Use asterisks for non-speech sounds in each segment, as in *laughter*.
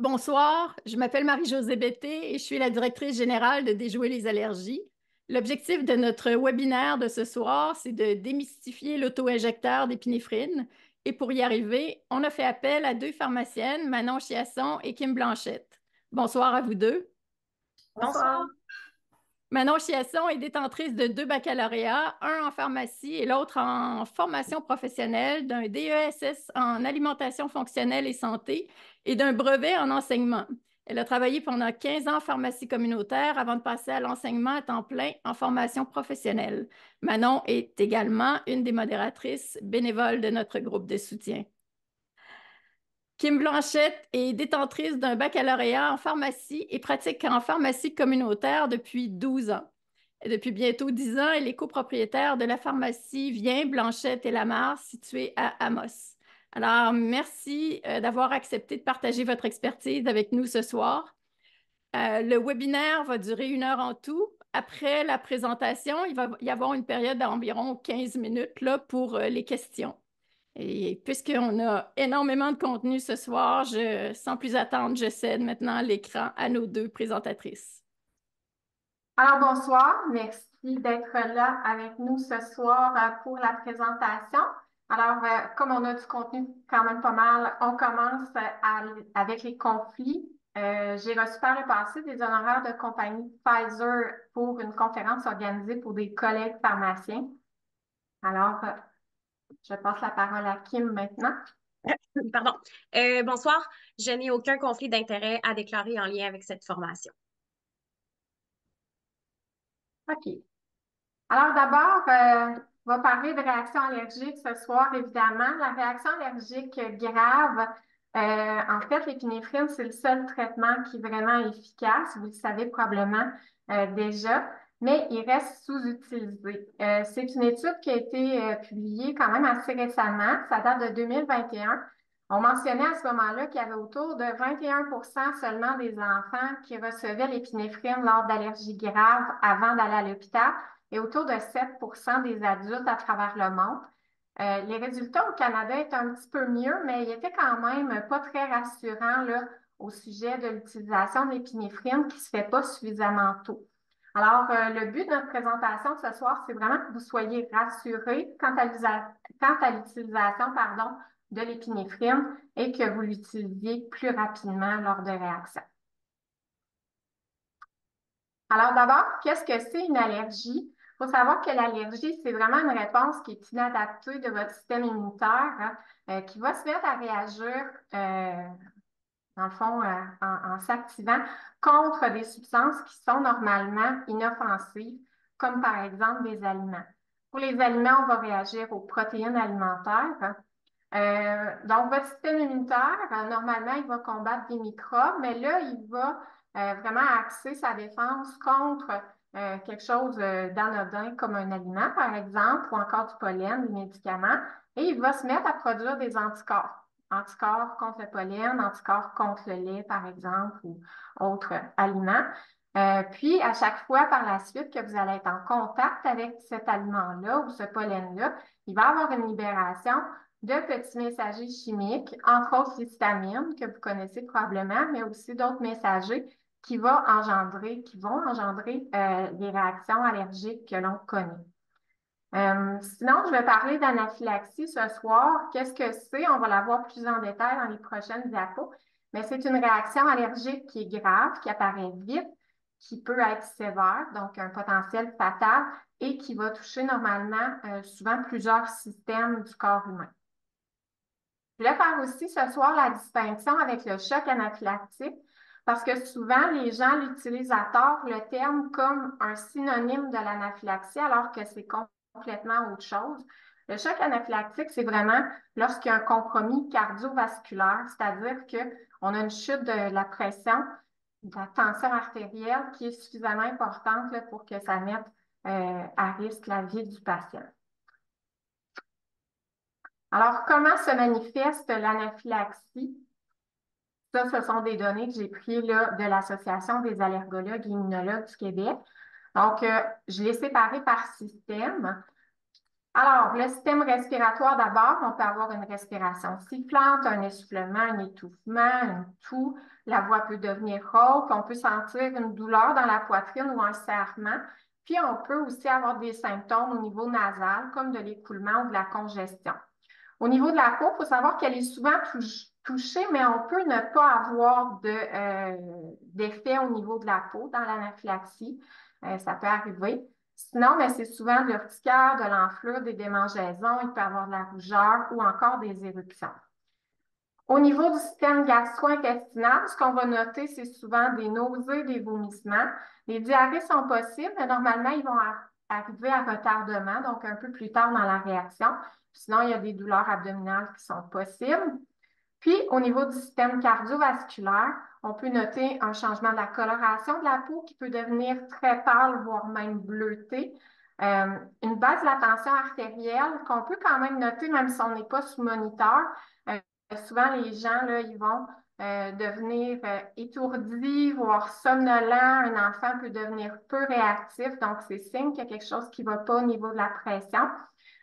Bonsoir, je m'appelle Marie-Josée Bété et je suis la directrice générale de Déjouer les allergies. L'objectif de notre webinaire de ce soir, c'est de démystifier l'auto-injecteur d'épinéphrine. Et pour y arriver, on a fait appel à deux pharmaciennes, Manon Chiasson et Kim Blanchette. Bonsoir à vous deux. Bonsoir. Manon Chiasson est détentrice de deux baccalauréats, un en pharmacie et l'autre en formation professionnelle, d'un DESS en alimentation fonctionnelle et santé et d'un brevet en enseignement. Elle a travaillé pendant 15 ans en pharmacie communautaire avant de passer à l'enseignement à temps plein en formation professionnelle. Manon est également une des modératrices bénévoles de notre groupe de soutien. Kim Blanchette est détentrice d'un baccalauréat en pharmacie et pratique en pharmacie communautaire depuis 12 ans. Depuis bientôt 10 ans, elle est copropriétaire de la pharmacie Vient Blanchette et Lamar située à Amos. Alors, merci euh, d'avoir accepté de partager votre expertise avec nous ce soir. Euh, le webinaire va durer une heure en tout. Après la présentation, il va y avoir une période d'environ 15 minutes pour euh, les questions. Et puisqu'on a énormément de contenu ce soir, sans plus attendre, je cède maintenant l'écran à nos deux présentatrices. Alors, bonsoir. Merci d'être là avec nous ce soir euh, pour la présentation. Alors, euh, comme on a du contenu quand même pas mal, on commence avec les conflits. Euh, j'ai reçu par le passé des honoraires de compagnie Pfizer pour une conférence organisée pour des collègues pharmaciens. Alors, je passe la parole à Kim maintenant. *laughs* Pardon. Euh, bonsoir. Je n'ai aucun conflit d'intérêt à déclarer en lien avec cette formation. OK. Alors d'abord, euh, on va parler de réaction allergique ce soir, évidemment. La réaction allergique grave, euh, en fait, l'épinéphrine, c'est le seul traitement qui est vraiment efficace. Vous le savez probablement déjà mais il reste sous-utilisé. Euh, c'est une étude qui a été euh, publiée quand même assez récemment, ça date de 2021. On mentionnait à ce moment-là qu'il y avait autour de 21% seulement des enfants qui recevaient l'épinéphrine lors d'allergies graves avant d'aller à l'hôpital et autour de 7% des adultes à travers le monde. Euh, les résultats au Canada étaient un petit peu mieux, mais ils étaient quand même pas très rassurants là, au sujet de l'utilisation de l'épinéphrine qui se fait pas suffisamment tôt. Alors, euh, le but de notre présentation ce soir, c'est vraiment que vous soyez rassurés quant à l'utilisation de l'épinéphrine et que vous l'utilisiez plus rapidement lors de réactions. Alors d'abord, qu'est-ce que c'est une allergie? Il faut savoir que l'allergie, c'est vraiment une réponse qui est inadaptée de votre système immunitaire, hein, euh, qui va se mettre à réagir euh, le fond, euh, en, s'activant contre des substances qui sont normalement inoffensives, comme par exemple des aliments. Pour les aliments, on va réagir aux protéines alimentaires. Euh, donc, votre système immunitaire, euh, normalement, il va combattre des microbes, mais là, il va vraiment axer sa défense contre quelque chose d'anodin comme un aliment, par exemple, ou encore du pollen, des médicaments, et il va se mettre à produire des anticorps anticorps contre le pollen, anticorps contre le lait, par exemple, ou autres aliments. Euh, puis, à chaque fois par la suite que vous allez être en contact avec cet aliment-là ou ce pollen-là, il va y avoir une libération de petits messagers chimiques, entre autres l'histamine, que vous connaissez probablement, mais aussi d'autres messagers qui vont engendrer, qui vont engendrer euh, les réactions allergiques que l'on connaît. Euh, sinon, je vais parler d'anaphylaxie ce soir. Qu'est-ce que c'est? On va la voir plus en détail dans les prochaines diapos. Mais c'est une réaction allergique qui est grave, qui apparaît vite, qui peut être sévère, donc un potentiel fatal, et qui va toucher normalement euh, souvent plusieurs systèmes du corps humain. Je vais faire aussi ce soir la distinction avec le choc anaphylactique, parce que souvent, les gens l'utilisent à tort, le terme, comme un synonyme de l'anaphylaxie, alors que c'est complètement autre chose. Le choc anaphylactique, c'est vraiment lorsqu'il y a un compromis cardiovasculaire, c'est-à-dire qu'on a une chute de la pression, de la tension artérielle qui est suffisamment importante pour que ça mette euh, à risque la vie du patient. Alors, comment se manifeste l'anaphylaxie? Ça, ce sont des données que j'ai prises de l'Association des allergologues et immunologues du Québec. Donc, euh, je l'ai séparé par système. Alors, le système respiratoire, d'abord, on peut avoir une respiration sifflante, un essoufflement, un étouffement, un toux. La voix peut devenir rauque. On peut sentir une douleur dans la poitrine ou un serrement. Puis, on peut aussi avoir des symptômes au niveau nasal, comme de l'écoulement ou de la congestion. Au niveau de la peau, il faut savoir qu'elle est souvent touchée, mais on peut ne pas avoir euh, d'effet au niveau de la peau dans l'anaphylaxie. Euh, ça peut arriver. Sinon, mais c'est souvent de l'urticaire, de l'enflure, des démangeaisons, il peut avoir de la rougeur ou encore des éruptions. Au niveau du système gastro-intestinal, ce qu'on va noter, c'est souvent des nausées, des vomissements. Les diarrhées sont possibles, mais normalement, ils vont arriver à retardement, donc un peu plus tard dans la réaction. Sinon, il y a des douleurs abdominales qui sont possibles. Puis, au niveau du système cardiovasculaire, on peut noter un changement de la coloration de la peau qui peut devenir très pâle, voire même bleutée. Euh, une baisse de la tension artérielle qu'on peut quand même noter, même si on n'est pas sous moniteur. Euh, souvent, les gens, là, ils vont euh, devenir étourdis, voire somnolents. Un enfant peut devenir peu réactif, donc c'est signe qu'il y a quelque chose qui ne va pas au niveau de la pression.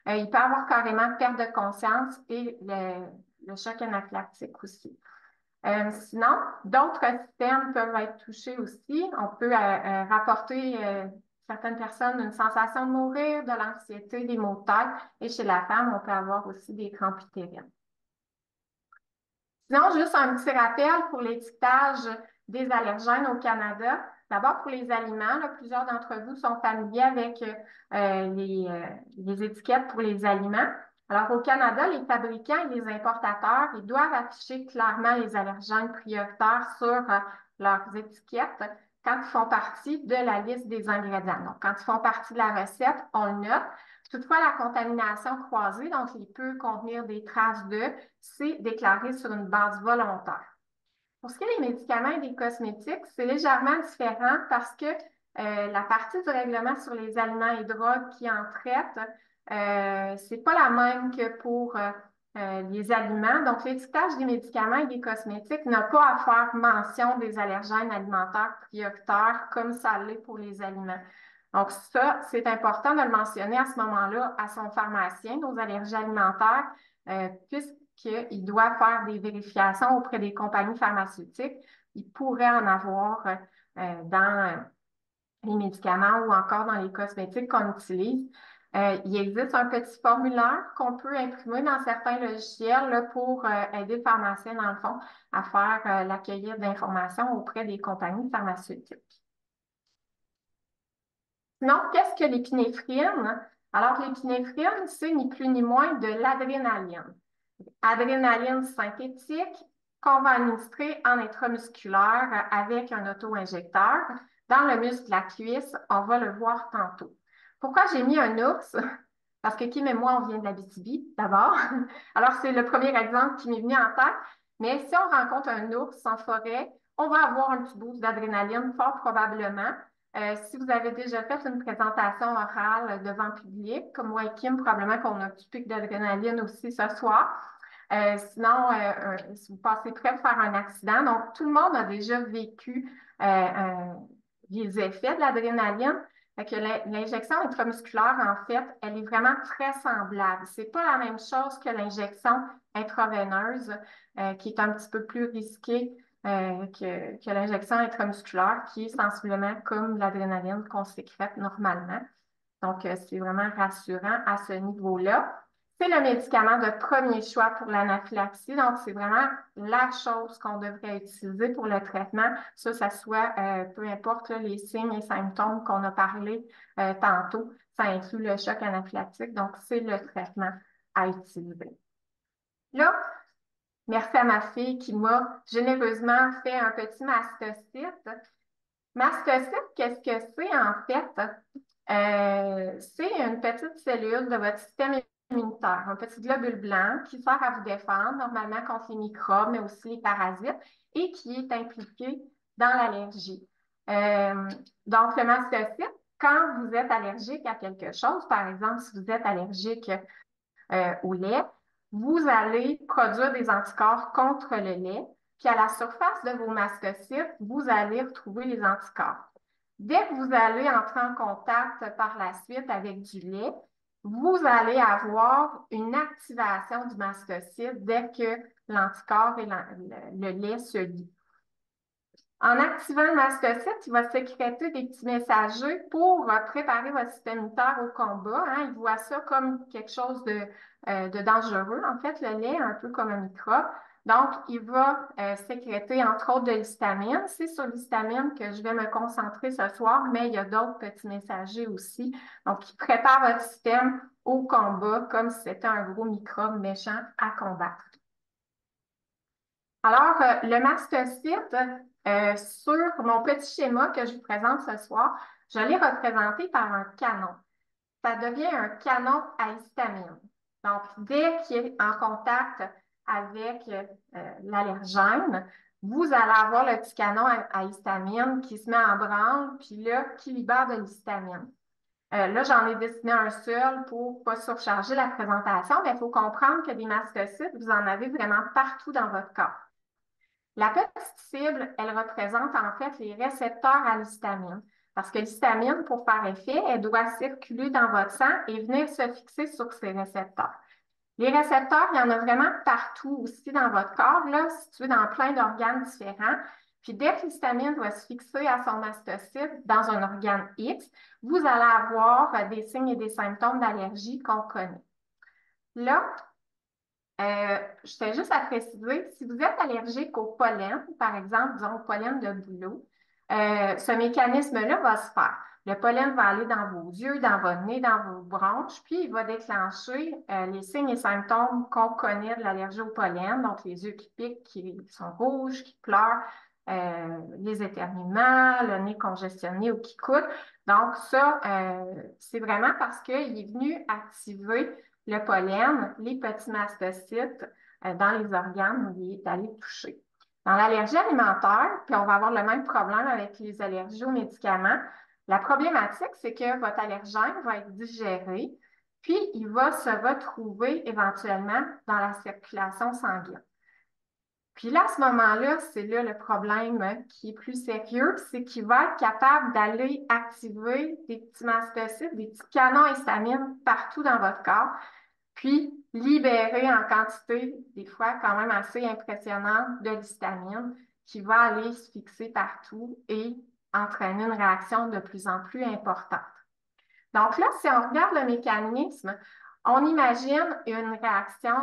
il peut avoir carrément perte de conscience et le, le choc anaphylactique aussi. Euh, sinon, d'autres systèmes peuvent être touchés aussi. On peut euh, euh, rapporter certaines personnes une sensation de mourir, de l'anxiété, des maux de tête. Et chez la femme, on peut avoir aussi des crampes utérines. Sinon, juste un petit rappel pour l'étiquetage des allergènes au Canada. D'abord, pour les aliments, plusieurs d'entre vous sont familiers avec les, étiquettes pour les aliments. Alors, au Canada, les fabricants et les importateurs, ils doivent afficher clairement les allergènes prioritaires sur euh, leurs étiquettes quand ils font partie de la liste des ingrédients. Donc, quand ils font partie de la recette, on le note. Toutefois, la contamination croisée, donc il peut contenir des traces de, c'est déclaré sur une base volontaire. Pour ce qui est des médicaments et des cosmétiques, c'est légèrement différent parce que euh, la partie du règlement sur les aliments et drogues qui en traite euh, c'est pas la même que pour euh, euh, les aliments. Donc, l'étiquetage des médicaments et des cosmétiques n'a pas à faire mention des allergènes alimentaires prioritaires comme ça l'est pour les aliments. Donc, ça, c'est important de le mentionner à ce moment-là à son pharmacien, nos allergies alimentaires, puisqu'il doit faire des vérifications auprès des compagnies pharmaceutiques. Il pourrait en avoir dans les médicaments ou encore dans les cosmétiques qu'on utilise. Euh, il existe un petit formulaire qu'on peut imprimer dans certains logiciels pour euh, aider le pharmacien, dans le fond, à faire euh, d'informations auprès des compagnies pharmaceutiques. Sinon, qu'est-ce que l'épinéphrine? Alors, l'épinéphrine, c'est ni plus ni moins de l'adrénaline. Adrénaline synthétique qu'on va administrer en intramusculaire avec un auto-injecteur. Dans le muscle de la cuisse, on va le voir tantôt. Pourquoi j'ai mis un ours? *laughs* Parce que Kim et moi, on vient de la BTB d'abord. *laughs* Alors, c'est le premier exemple qui m'est venu en tête. Mais si on rencontre un ours en forêt, on va avoir un petit boost d'adrénaline, fort probablement. Euh, si vous avez déjà fait une présentation orale devant public, comme moi et Kim, probablement qu'on a un petit pic d'adrénaline aussi ce soir. Euh, sinon, euh, si vous passez près de faire un accident, donc tout le monde a déjà vécu les effets de l'adrénaline l'injection intramusculaire, en fait, elle est vraiment très semblable. Ce n'est pas la même chose que l'injection intraveineuse, euh, qui est un petit peu plus risquée euh, que, l'injection intramusculaire, qui est sensiblement comme l'adrénaline qu'on sécrète normalement. Donc, euh, c'est vraiment rassurant à ce niveau-là. C'est le médicament de premier choix pour l'anaphylaxie. Donc, c'est vraiment la chose qu'on devrait utiliser pour le traitement. Ça, ça soit, euh, peu importe les signes et symptômes qu'on a parlé euh, tantôt, ça inclut le choc anaphylactique. Donc, c'est le traitement à utiliser. Là, merci à ma fille qui m'a généreusement fait un petit mastocyte. Mastocyte, qu'est-ce que c'est en fait? Euh, c'est une petite cellule de votre système un petit globule blanc qui sert à vous défendre normalement contre les microbes, mais aussi les parasites, et qui est impliqué dans l'allergie. Euh, donc, le mastocyte, quand vous êtes allergique à quelque chose, par exemple, si vous êtes allergique euh, au lait, vous allez produire des anticorps contre le lait, puis à la surface de vos mastocytes, vous allez retrouver les anticorps. Dès que vous allez entrer en contact par la suite avec du lait, vous allez avoir une activation du mastocyte dès que l'anticorps et le, lait se lient. En activant le mastocyte, il va sécréter des petits messagers pour préparer votre système immunitaire au combat. Hein. Il voit ça comme quelque chose de, euh, de, dangereux, en fait, le lait, un peu comme un microbe. Donc, il va euh, sécréter, entre autres, de l'histamine. C'est sur l'histamine que je vais me concentrer ce soir, mais il y a d'autres petits messagers aussi. Donc, il prépare votre système au combat comme si c'était un gros microbe méchant à combattre. Alors, le mastocyte, euh, sur mon petit schéma que je vous présente ce soir, je l'ai représenté par un canon. Ça devient un canon à histamine. Donc, dès qu'il est en contact avec euh, l'allergène, vous allez avoir le petit canon à, histamine qui se met en branle, puis là, qui libère de l'histamine. Euh, là, j'en ai dessiné un seul pour ne pas surcharger la présentation, mais il faut comprendre que des mastocytes, vous en avez vraiment partout dans votre corps. La petite cible, elle représente en fait les récepteurs à l'histamine. Parce que l'histamine, pour faire effet, elle doit circuler dans votre sang et venir se fixer sur ces récepteurs. Les récepteurs, il y en a vraiment partout aussi dans votre corps, là, situés dans plein d'organes différents. Puis dès que l'histamine doit se fixer à son mastocyte dans un organe X, vous allez avoir des signes et des symptômes d'allergie qu'on connaît. Là, euh, je fais juste à préciser, si vous êtes allergique au pollen, par exemple, disons au pollen de boulot, euh, ce mécanisme-là va se faire. Le pollen va aller dans vos yeux, dans votre nez, dans vos bronches, puis il va déclencher euh, les signes et symptômes qu'on connaît de l'allergie au pollen, donc les yeux qui piquent, qui sont rouges, qui pleurent, les éternuements, le nez congestionné ou qui coule. Donc ça, c'est vraiment parce qu'il est venu activer le pollen, les petits mastocytes euh, dans les organes où il est allé toucher. Dans l'allergie alimentaire, puis on va avoir le même problème avec les allergies aux médicaments, la problématique, c'est que votre allergène va être digéré, puis il va se retrouver éventuellement dans la circulation sanguine. Puis là, à ce moment-là, c'est là le problème qui est plus sérieux, c'est qu'il va être capable d'aller activer des petits mastocytes, des petits canons histamines partout dans votre corps, puis libérer en quantité, des fois quand même assez impressionnante, de l'histamine qui va aller se fixer partout et entraîner une réaction de plus en plus importante. Donc là, si on regarde le mécanisme, on imagine une réaction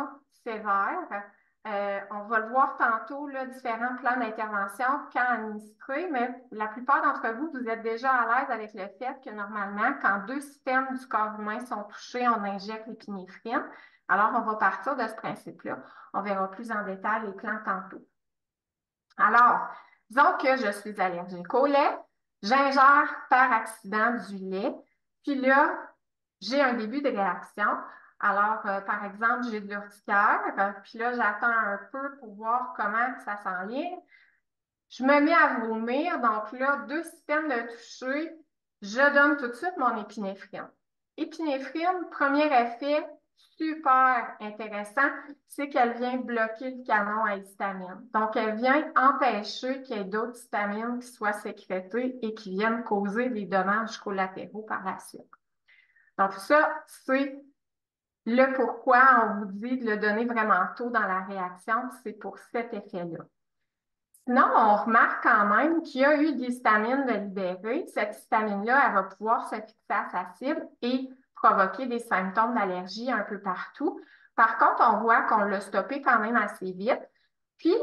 sévère. Euh, on va le voir tantôt, là, différents plans d'intervention quand administrer, mais la plupart d'entre vous, vous êtes déjà à l'aise avec le fait que normalement, quand deux systèmes du corps humain sont touchés, on injecte l'épinéphrine. Alors, on va partir de ce principe-là. On verra plus en détail les plans tantôt. Alors, disons que je suis allergique au lait, j'ingère par accident du lait, puis là, j'ai un début de réaction. Alors, euh, par exemple, j'ai de l'urticaire, puis là, j'attends un peu pour voir comment ça s'enligne. Je me mets à vomir, donc là, deux systèmes de toucher, je donne tout de suite mon épinéphrine. Épinéphrine, premier effet super intéressant, c'est qu'elle vient bloquer le canon à histamine. Donc, elle vient empêcher qu'il y ait d'autres histamines qui soient sécrétées et qui viennent causer des dommages collatéraux par la suite. Donc, ça, c'est le pourquoi on vous dit de le donner vraiment tôt dans la réaction, c'est pour cet effet-là. Sinon, on remarque quand même qu'il y a eu des histamines de. Cette histamine-là, elle va pouvoir se fixer à sa cible et provoquer des symptômes d'allergie un peu partout. Par contre, on voit qu'on l'a stoppé quand même assez vite. Puis,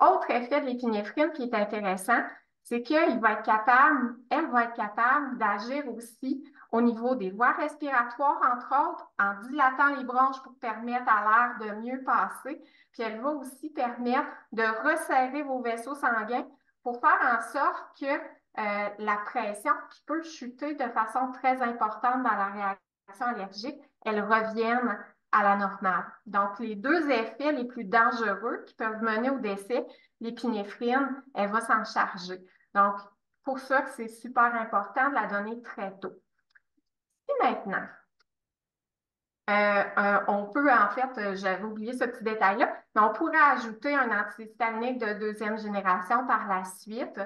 autre effet de l'épinéphrine qui est intéressant, c'est qu'il va être capable, elle va être capable d'agir aussi au niveau des voies respiratoires, entre autres, en dilatant les bronches pour permettre à l'air de mieux passer. Puis elle va aussi permettre de resserrer vos vaisseaux sanguins pour faire en sorte que euh, la pression qui peut chuter de façon très importante dans la réaction allergique, elle revienne à la normale. Donc, les deux effets les plus dangereux qui peuvent mener au décès, l'épinéphrine, elle va s'en charger. Donc, pour ça c'est super important de la donner très tôt. Et maintenant, euh, euh, on peut, en fait, euh, j'avais oublié ce petit détail-là, mais on pourrait ajouter un antihistaminique de deuxième génération par la suite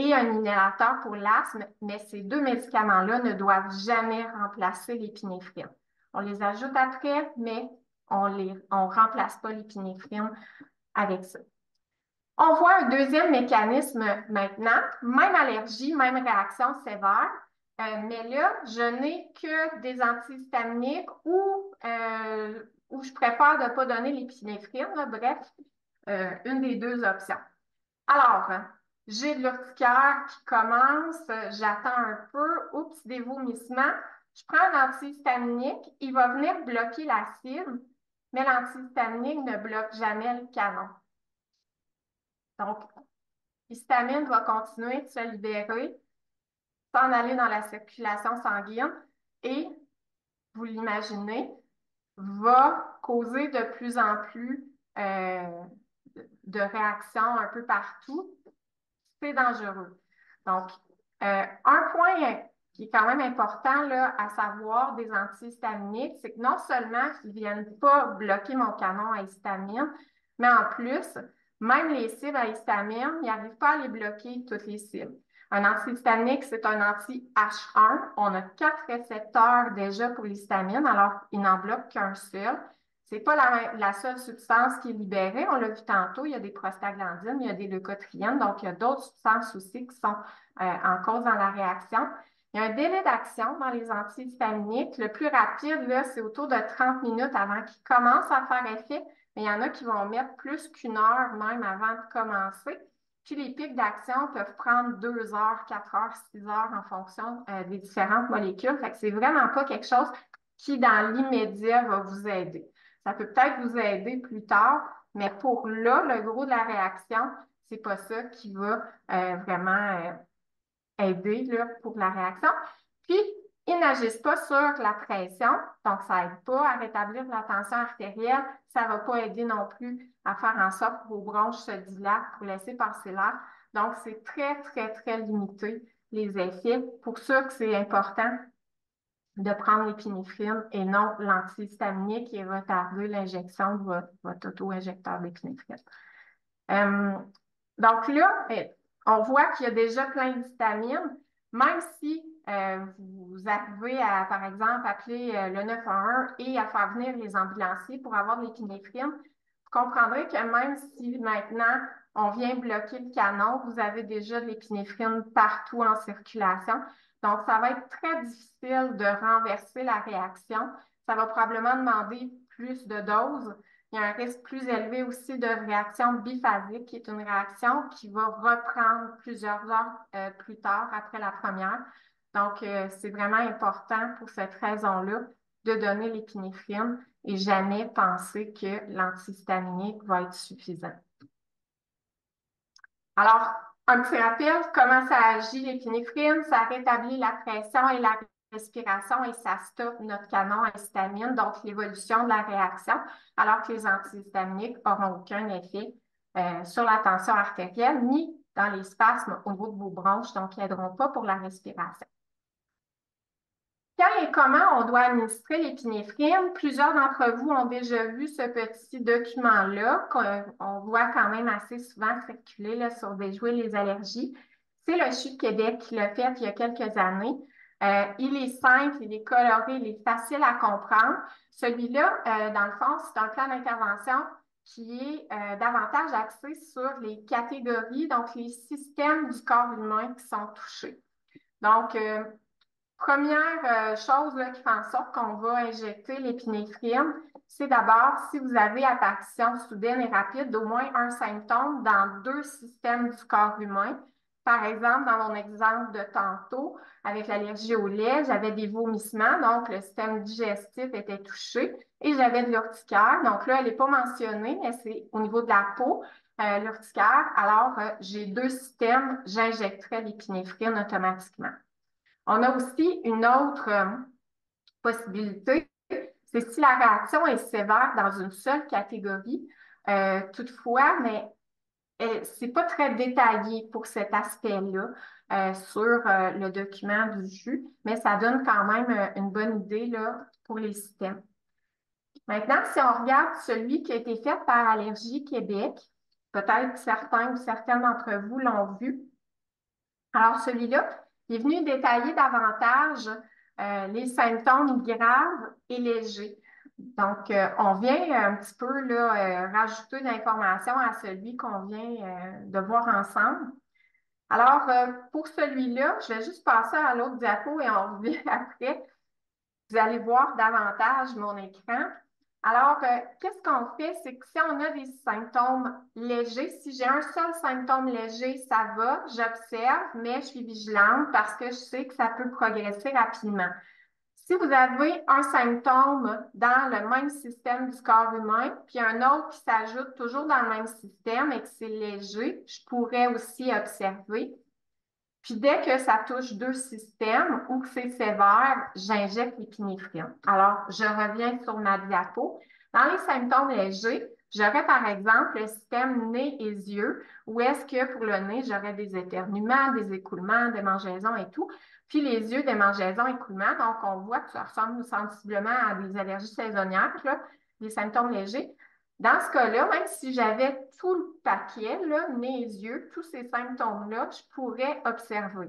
et un inhalateur pour l'asthme, mais ces deux médicaments-là ne doivent jamais remplacer l'épinéphrine. On les ajoute après, mais on ne remplace pas l'épinéphrine avec ça. On voit un deuxième mécanisme maintenant, même allergie, même réaction sévère, euh, mais là, je n'ai que des antihistaminiques ou, euh, je préfère ne pas donner l'épinéphrine, bref, euh, une des deux options. Alors, j'ai de l'urticaire qui commence, j'attends un peu, oups, des vomissements. Je prends un antihistaminique, il va venir bloquer l'acide, mais l'antihistaminique ne bloque jamais le canon. Donc, l'histamine va continuer de se libérer, s'en aller dans la circulation sanguine et, vous l'imaginez, va causer de plus en plus euh, de réactions un peu partout. C'est dangereux. Donc, euh, un point qui est quand même important là, à savoir des antihistaminiques, c'est que non seulement ils ne viennent pas bloquer mon canon à histamine, mais en plus, même les cibles à histamine, ils n'arrivent pas à les bloquer, toutes les cibles. Un antihistaminique, c'est un anti-H1. On a quatre récepteurs déjà pour l'histamine, alors il n'en bloque qu'un seul. N'est pas la, seule substance qui est libérée. On l'a vu tantôt, il y a des prostaglandines, il y a des leucotrienes, donc il y a d'autres substances aussi qui sont euh, en cause dans la réaction. Il y a un délai d'action dans les antihistaminiques. Le plus rapide, là, c'est autour de 30 minutes avant qu'ils commencent à faire effet, mais il y en a qui vont mettre plus qu'une heure même avant de commencer. Puis les pics d'action peuvent prendre deux heures, quatre heures, six heures en fonction euh, des différentes molécules. Fait que c'est vraiment pas quelque chose qui, dans l'immédiat, va vous aider. Ça peut peut-être vous aider plus tard, mais pour là, le gros de la réaction, c'est pas ça qui va euh, vraiment euh, aider pour la réaction. Puis, ils n'agissent pas sur la pression, donc ça n'aide pas à rétablir la tension artérielle. Ça ne va pas aider non plus à faire en sorte que vos bronches se dilatent pour laisser passer l'air. Donc, c'est très, très, très limité les effets. Pour ça que c'est important de prendre l'épinéphrine et non l'antihistaminique qui va retarder l'injection de votre, auto-injecteur d'épinéphrine. Euh, donc là, eh, on voit qu'il y a déjà plein de vitamines, même si euh, vous arrivez à, par exemple, appeler euh, le 911 et à faire venir les ambulanciers pour avoir de l'épinéphrine, vous comprendrez que même si maintenant on vient bloquer le canon, vous avez déjà de l'épinéphrine partout en circulation. Donc, ça va être très difficile de renverser la réaction. Ça va probablement demander plus de doses. Il y a un risque plus élevé aussi de réaction biphasique, qui est une réaction qui va reprendre plusieurs heures euh, plus tard après la première. Donc, euh, c'est vraiment important pour cette raison-là de donner l'épinéphrine et jamais penser que l'antihistaminique va être suffisant. Alors, un rappel, comment ça agit l'épinéphrine? Ça rétablit la pression et la respiration et ça stoppe notre canon à histamine, donc l'évolution de la réaction, alors que les antihistaminiques n'auront aucun effet euh, sur la tension artérielle ni dans les spasmes au niveau de vos bronches, donc ils n'aideront pas pour la respiration. Quand et comment on doit administrer l'épinéphrine? Plusieurs d'entre vous ont déjà vu ce petit document-là qu'on voit quand même assez souvent circuler là, sur Déjouer les allergies. C'est le CHU Québec qui l'a fait il y a quelques années. Euh, il est simple, il est coloré, il est facile à comprendre. Celui-là, euh, dans le fond, c'est un plan d'intervention qui est euh, davantage axé sur les catégories, donc les systèmes du corps humain qui sont touchés. Donc, Première euh, chose qui fait en sorte qu'on va injecter l'épinéphrine, c'est d'abord si vous avez apparition soudaine et rapide d'au moins un symptôme dans deux systèmes du corps humain. Par exemple, dans mon exemple de tantôt, avec l'allergie au lait, j'avais des vomissements, donc le système digestif était touché, et j'avais de l'urticaire. Donc là, elle n'est pas mentionnée, mais c'est au niveau de la peau, euh, l'urticaire. Alors, euh, j'ai deux systèmes, j'injecterai l'épinéphrine automatiquement. On a aussi une autre euh, possibilité, c'est si la réaction est sévère dans une seule catégorie. Euh, toutefois, mais ce n'est pas très détaillé pour cet aspect-là euh, sur le document du jus, mais ça donne quand même une bonne idée là, pour les systèmes. Maintenant, si on regarde celui qui a été fait par Allergie Québec, peut-être certains ou certaines d'entre vous l'ont vu. Alors, celui-là, il est venu détailler davantage euh, les symptômes graves et légers. Donc, euh, on vient un petit peu là, rajouter d'informations à celui qu'on vient de voir ensemble. Alors, pour celui-là, je vais juste passer à l'autre diapo et on revient *laughs* après. Vous allez voir davantage mon écran. Alors, euh, qu'est-ce qu'on fait? C'est que si on a des symptômes légers, si j'ai un seul symptôme léger, ça va, j'observe, mais je suis vigilante parce que je sais que ça peut progresser rapidement. Si vous avez un symptôme dans le même système du corps humain, puis un autre qui s'ajoute toujours dans le même système et que c'est léger, je pourrais aussi observer. Puis dès que ça touche deux systèmes ou que c'est sévère, j'injecte l'épinéphrine. Alors, je reviens sur ma diapo. Dans les symptômes légers, j'aurais par exemple le système nez et yeux, où est-ce que pour le nez, j'aurais des éternuements, des écoulements, des mangeaisons et tout. Puis les yeux, des mangeaisons, écoulements. Donc, on voit que ça ressemble sensiblement à des allergies saisonnières, là, des symptômes légers. Dans ce cas-là, même si j'avais tout le paquet, là, mes yeux, tous ces symptômes-là, je pourrais observer.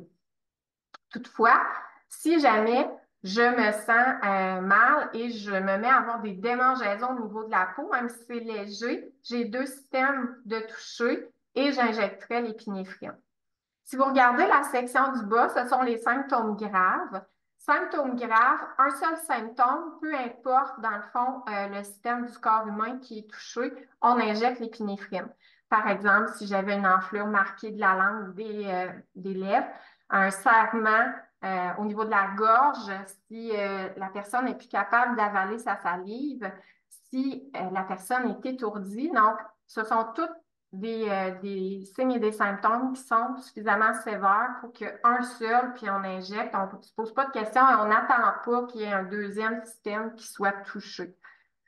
Toutefois, si jamais je me sens euh, mal et je me mets à avoir des démangeaisons au niveau de la peau, même si c'est léger, j'ai deux systèmes de toucher et j'injecterai l'épinéphrine. Si vous regardez la section du bas, ce sont les symptômes graves. Symptômes graves, un seul symptôme, peu importe dans le fond euh, le système du corps humain qui est touché, on injecte l'épinéphrine. Par exemple, si j'avais une enflure marquée de la langue des, euh, des lèvres, un serrement euh, au niveau de la gorge, si la personne n'est plus capable d'avaler sa salive, si la personne est étourdie. Donc, ce sont toutes euh, des, signes et des symptômes qui sont suffisamment sévères pour qu'un seul, puis on injecte, on ne se pose pas de questions et on n'attend pas qu'il y ait un deuxième système qui soit touché.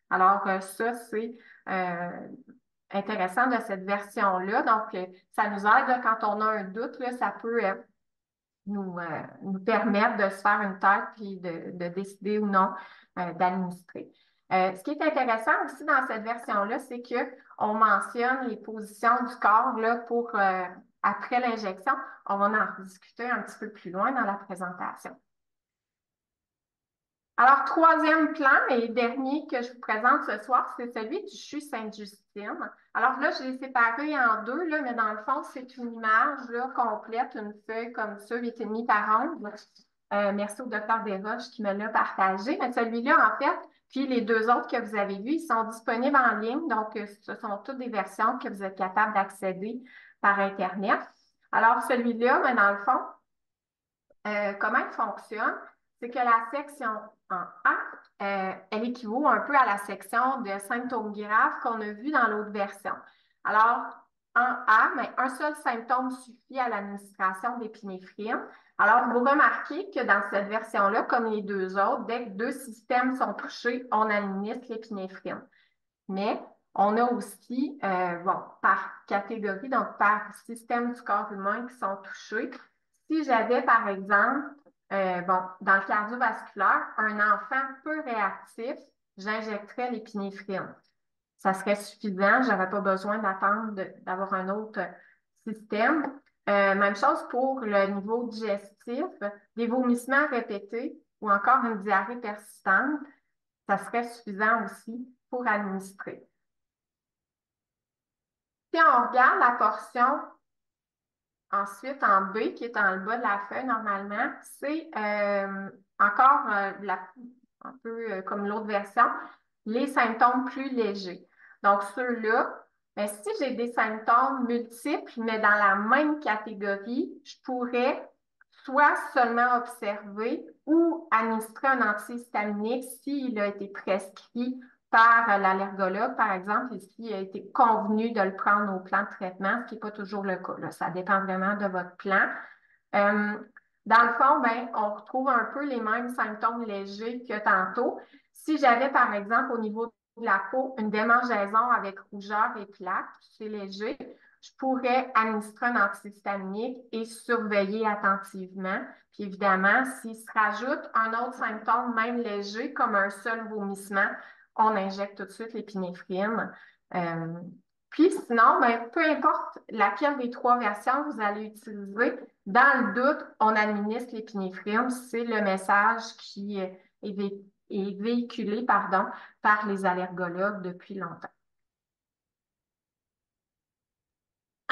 Alors, euh, ça, c'est euh, intéressant de cette version-là. Donc, ça nous aide quand on a un doute, là, ça peut nous, nous permettre de se faire une tête puis de, de décider ou non d'administrer. ce qui est intéressant aussi dans cette version-là, c'est que on mentionne les positions du corps là, pour euh, après l'injection. On va en discuter un petit peu plus loin dans la présentation. Alors, troisième plan et dernier que je vous présente ce soir, c'est celui du CHU Sainte-Justine. Alors là, je l'ai séparé en deux, là, mais dans le fond, c'est une image là, complète, une feuille comme ça, 8,5 par 11. Euh, merci au docteur Desroches qui me l'a partagé. Mais celui-là, en fait, puis les deux autres que vous avez vus, ils sont disponibles en ligne. Donc, euh, ce sont toutes des versions que vous êtes capable d'accéder par Internet. Alors, celui-là, mais dans le fond, euh, comment il fonctionne? C'est que la section en A, euh, elle équivaut un peu à la section de symptômes graves qu'on a vu dans l'autre version. Alors, en A, mais un seul symptôme suffit à l'administration d'épinéphrine. Alors, vous remarquez que dans cette version-là, comme les deux autres, dès que deux systèmes sont touchés, on administre l'épinéphrine. Mais on a aussi, euh, bon, par catégorie, donc par système du corps humain qui sont touchés. Si j'avais, par exemple, euh, bon, dans le cardiovasculaire, un enfant peu réactif, j'injecterais l'épinéphrine. Ça serait suffisant, je n'aurais pas besoin d'attendre d'avoir un autre système. Euh, même chose pour le niveau digestif, des vomissements répétés ou encore une diarrhée persistante, ça serait suffisant aussi pour administrer. Si on regarde la portion ensuite en B, qui est dans le bas de la feuille normalement, c'est euh, encore euh, un peu comme l'autre version, les symptômes plus légers. Donc, ceux-là, mais si j'ai des symptômes multiples, mais dans la même catégorie, je pourrais soit seulement observer ou administrer un antihistaminique s'il a été prescrit par l'allergologue, par exemple, et s'il a été convenu de le prendre au plan de traitement, ce qui n'est pas toujours le cas. Ça dépend vraiment de votre plan. Euh, dans le fond, ben, on retrouve un peu les mêmes symptômes légers que tantôt. Si j'avais, par exemple, au niveau la peau, une démangeaison avec rougeur et plaques, c'est léger, je pourrais administrer un antihistaminique et surveiller attentivement. Puis évidemment, s'il se rajoute un autre symptôme, même léger, comme un seul vomissement, on injecte tout de suite l'épinéphrine. Euh, Puis sinon, ben, peu importe laquelle des trois versions vous allez utiliser, dans le doute, on administre l'épinéphrine. C'est le message qui est, est véhiculé pardon, par les allergologues depuis longtemps.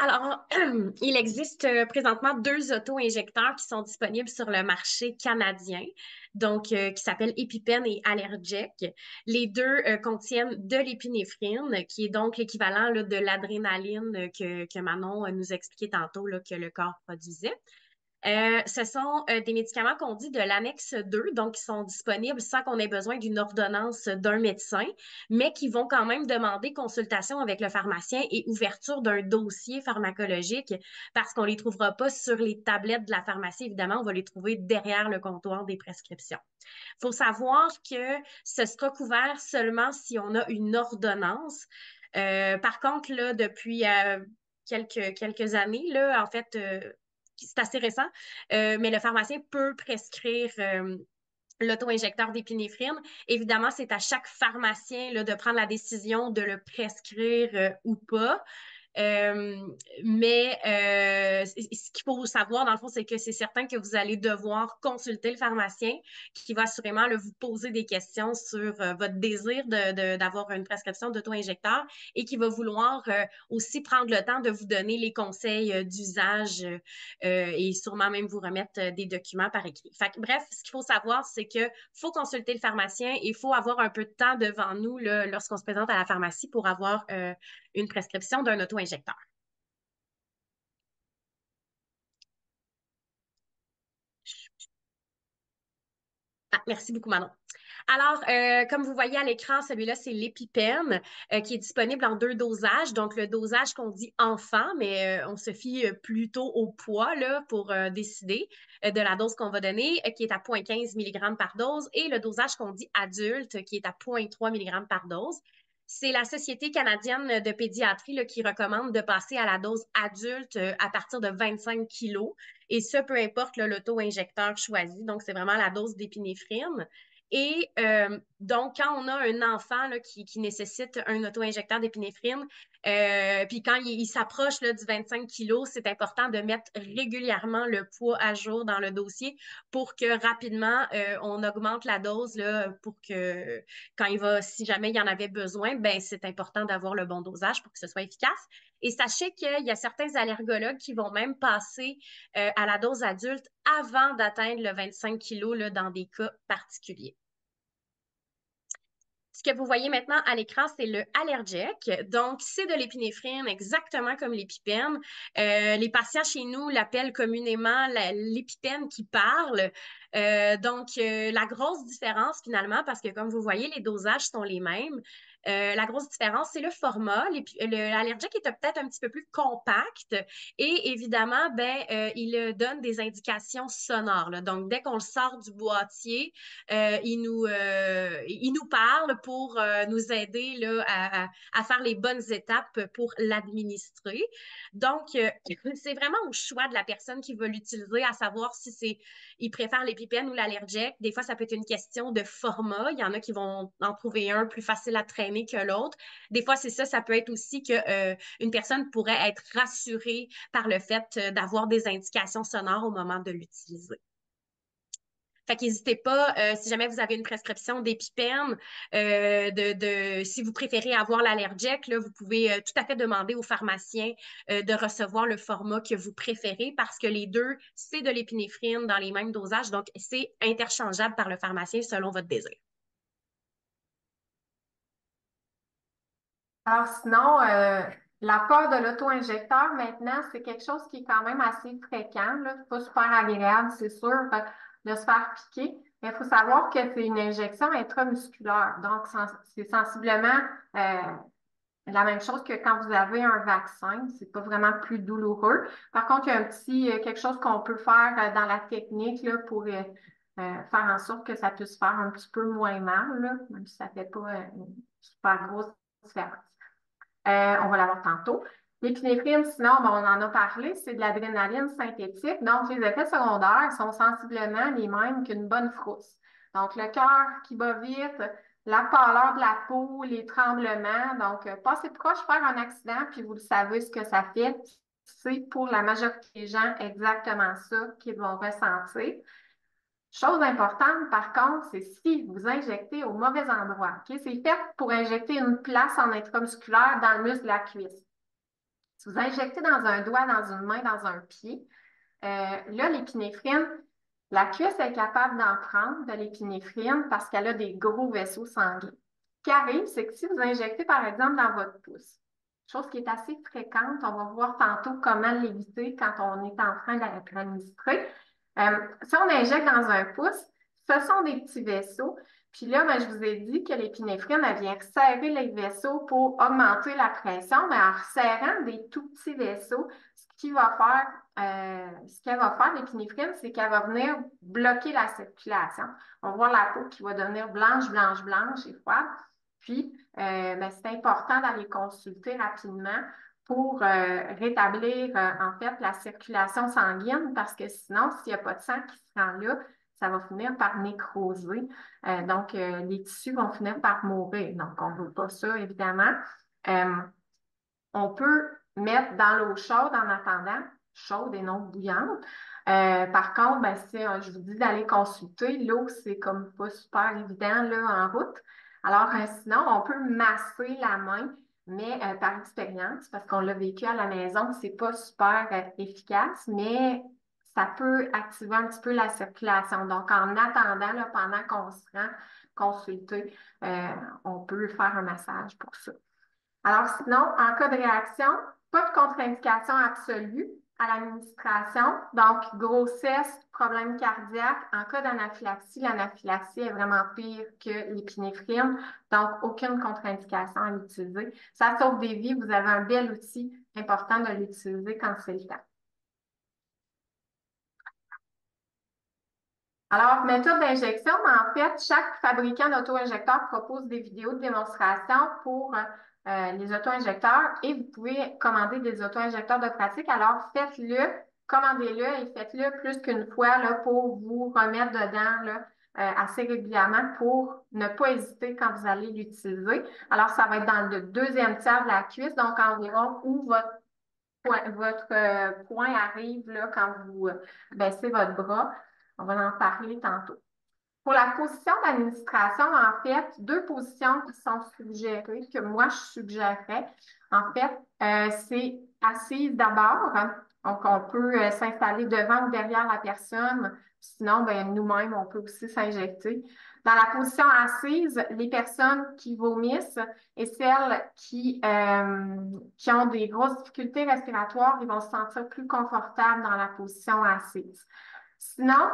Alors, *clears throat* il existe euh, présentement deux auto-injecteurs qui sont disponibles sur le marché canadien, donc euh, qui s'appellent EpiPen et Allergic. Les deux euh, contiennent de l'épinéphrine, qui est donc l'équivalent de l'adrénaline que, que, Manon nous expliquait tantôt là, que le corps produisait. Euh, ce sont euh, des médicaments qu'on dit de l'annexe 2, donc qui sont disponibles sans qu'on ait besoin d'une ordonnance d'un médecin, mais qui vont quand même demander consultation avec le pharmacien et ouverture d'un dossier pharmacologique parce qu'on ne les trouvera pas sur les tablettes de la pharmacie, évidemment, on va les trouver derrière le comptoir des prescriptions. Il faut savoir que ce sera couvert seulement si on a une ordonnance. Euh, par contre, là, depuis quelques, quelques années, là, en fait, c'est assez récent, euh, mais le pharmacien peut prescrire euh, l'auto-injecteur d'épinéphrine. Évidemment, c'est à chaque pharmacien de prendre la décision de le prescrire euh, ou pas. Mais ce qu'il faut savoir, dans le fond, c'est que c'est certain que vous allez devoir consulter le pharmacien qui va assurément vous poser des questions sur votre désir d'avoir de, une prescription d'auto-injecteur et qui va vouloir aussi prendre le temps de vous donner les conseils d'usage et sûrement même vous remettre des documents par écrit. Bref, ce qu'il faut savoir, c'est qu'il faut consulter le pharmacien et il faut avoir un peu de temps devant nous lorsqu'on se présente à la pharmacie pour avoir une prescription d'un auto-injecteur. Ah, merci beaucoup, Manon. Alors, euh, comme vous voyez à l'écran, celui-là, c'est l'épipène euh, qui est disponible en deux dosages. Donc, le dosage qu'on dit enfant, mais euh, on se fie plutôt au poids pour décider de la dose qu'on va donner, qui est à 0,15 mg par dose, et le dosage qu'on dit adulte, qui est à 0,3 mg par dose c'est la Société canadienne de pédiatrie qui recommande de passer à la dose adulte euh, à partir de 25 kilos. Et ce, peu importe l'auto-injecteur choisi. Donc, c'est vraiment la dose d'épinéphrine. Et euh, donc, quand on a un enfant qui, nécessite un auto-injecteur d'épinéphrine, euh, puis quand il, s'approche du 25 kg, c'est important de mettre régulièrement le poids à jour dans le dossier pour que rapidement euh, on augmente la dose là, pour que quand il va, si jamais il y en avait besoin, ben c'est important d'avoir le bon dosage pour que ce soit efficace. Et sachez qu'il y a certains allergologues qui vont même passer à la dose adulte avant d'atteindre le 25 kg dans des cas particuliers. Ce que vous voyez maintenant à l'écran, c'est le allergique. Donc, c'est de l'épinéphrine, exactement comme l'épipène. Euh, les patients chez nous l'appellent communément l'épipène qui parle. Euh, donc, euh, la grosse différence finalement, parce que comme vous voyez, les dosages sont les mêmes, euh, la grosse différence, c'est le format. L'allergique est peut-être un petit peu plus compact et évidemment, ben, euh, il donne des indications sonores. Donc, dès qu'on le sort du boîtier, euh, il, nous, il nous parle pour nous aider là, à, à, faire les bonnes étapes pour l'administrer. Donc, c'est vraiment au choix de la personne qui veut l'utiliser, à savoir si c'est il préfère l'épipène ou l'allergique. Des fois, ça peut être une question de format. Il y en a qui vont en trouver un plus facile à traîner que l'autre. Des fois, c'est ça, ça peut être aussi qu'une euh, personne pourrait être rassurée par le fait euh, d'avoir des indications sonores au moment de l'utiliser. Fait qu'hésitez pas, euh, si jamais vous avez une prescription d'épipène, de, de, si vous préférez avoir l'allergique, vous pouvez tout à fait demander au pharmacien de recevoir le format que vous préférez parce que les deux, c'est de l'épinéphrine dans les mêmes dosages, donc c'est interchangeable par le pharmacien selon votre désir. Alors sinon, euh, la peur de l'auto-injecteur, maintenant, c'est quelque chose qui est quand même assez fréquent. Là. pas super agréable, c'est sûr, de se faire piquer. Mais il faut savoir que c'est une injection intramusculaire. Donc, c'est sensiblement euh, la même chose que quand vous avez un vaccin. C'est pas vraiment plus douloureux. Par contre, il y a un petit euh, quelque chose qu'on peut faire dans la technique là, pour faire en sorte que ça puisse faire un petit peu moins mal, là, même si ça ne fait pas une super grosse différence. Euh, on va l'avoir tantôt. L'épinéphrine, sinon, on en a parlé, c'est de l'adrénaline synthétique. Donc, les effets secondaires sont sensiblement les mêmes qu'une bonne frousse. Donc, le cœur qui bat vite, la pâleur de la peau, les tremblements. Donc, euh, passez proche, faire un accident, puis vous le savez ce que ça fait. C'est pour la majorité des gens exactement ça qu'ils vont ressentir. Chose importante, par contre, c'est si vous injectez au mauvais endroit. C'est fait pour injecter une place en intramusculaire dans le muscle de la cuisse. Si vous injectez dans un doigt, dans une main, dans un pied, euh, là, l'épinéphrine, la cuisse est capable d'en prendre de l'épinéphrine parce qu'elle a des gros vaisseaux sanguins. Ce qui arrive, c'est que si vous injectez, par exemple, dans votre pouce, chose qui est assez fréquente, on va voir tantôt comment l'éviter quand on est en train d'administrer. Euh, si on injecte dans un pouce, ce sont des petits vaisseaux. Puis là, ben, je vous ai dit que l'épinéphrine, elle vient serrer les vaisseaux pour augmenter la pression, mais en resserrant des tout petits vaisseaux, ce qui va faire, euh, ce qu'elle va faire, l'épinéphrine, c'est qu'elle va venir bloquer la circulation. On voit la peau qui va devenir blanche, blanche, blanche et froide. Puis, euh, ben, c'est important d'aller consulter rapidement pour euh, rétablir euh, en fait la circulation sanguine parce que sinon, s'il n'y a pas de sang qui se rend là, ça va finir par nécroser. Euh, donc, les tissus vont finir par mourir. Donc, on ne veut pas ça, évidemment. on peut mettre dans l'eau chaude en attendant, chaude et non bouillante. par contre, ben, je vous dis d'aller consulter, l'eau, c'est comme pas super évident là, en route. Alors, sinon, on peut masser la main mais euh, par expérience, parce qu'on l'a vécu à la maison, c'est pas super euh, efficace, mais ça peut activer un petit peu la circulation. Donc, en attendant, là, pendant qu'on se rend consulter, euh, on peut faire un massage pour ça. Alors, sinon, en cas de réaction, pas de contre-indication absolue, à l'administration. Donc, grossesse, problème cardiaque. En cas d'anaphylaxie, l'anaphylaxie est vraiment pire que l'épinéphrine. Donc, aucune contre-indication à l'utiliser. Ça sauve des vies. Vous avez un bel outil important de l'utiliser quand c'est le temps. Alors, méthode d'injection, en fait, chaque fabricant d'auto-injecteur propose des vidéos de démonstration pour euh, les auto-injecteurs et vous pouvez commander des auto-injecteurs de pratique. Alors, faites-le, commandez-le et faites-le plus qu'une fois là, pour vous remettre dedans là, euh, assez régulièrement pour ne pas hésiter quand vous allez l'utiliser. Alors, ça va être dans le deuxième tiers de la cuisse, donc environ où votre point, votre, euh, point arrive là, quand vous baissez votre bras. On va en parler tantôt. Pour la position d'administration, en fait, deux positions qui sont suggérées, que moi je suggérerais. En fait, euh, c'est assise d'abord. Donc, on peut euh, s'installer devant ou derrière la personne. Sinon, ben, nous-mêmes, on peut aussi s'injecter. Dans la position assise, les personnes qui vomissent et celles qui, euh, qui ont des grosses difficultés respiratoires, ils vont se sentir plus confortables dans la position assise. Sinon,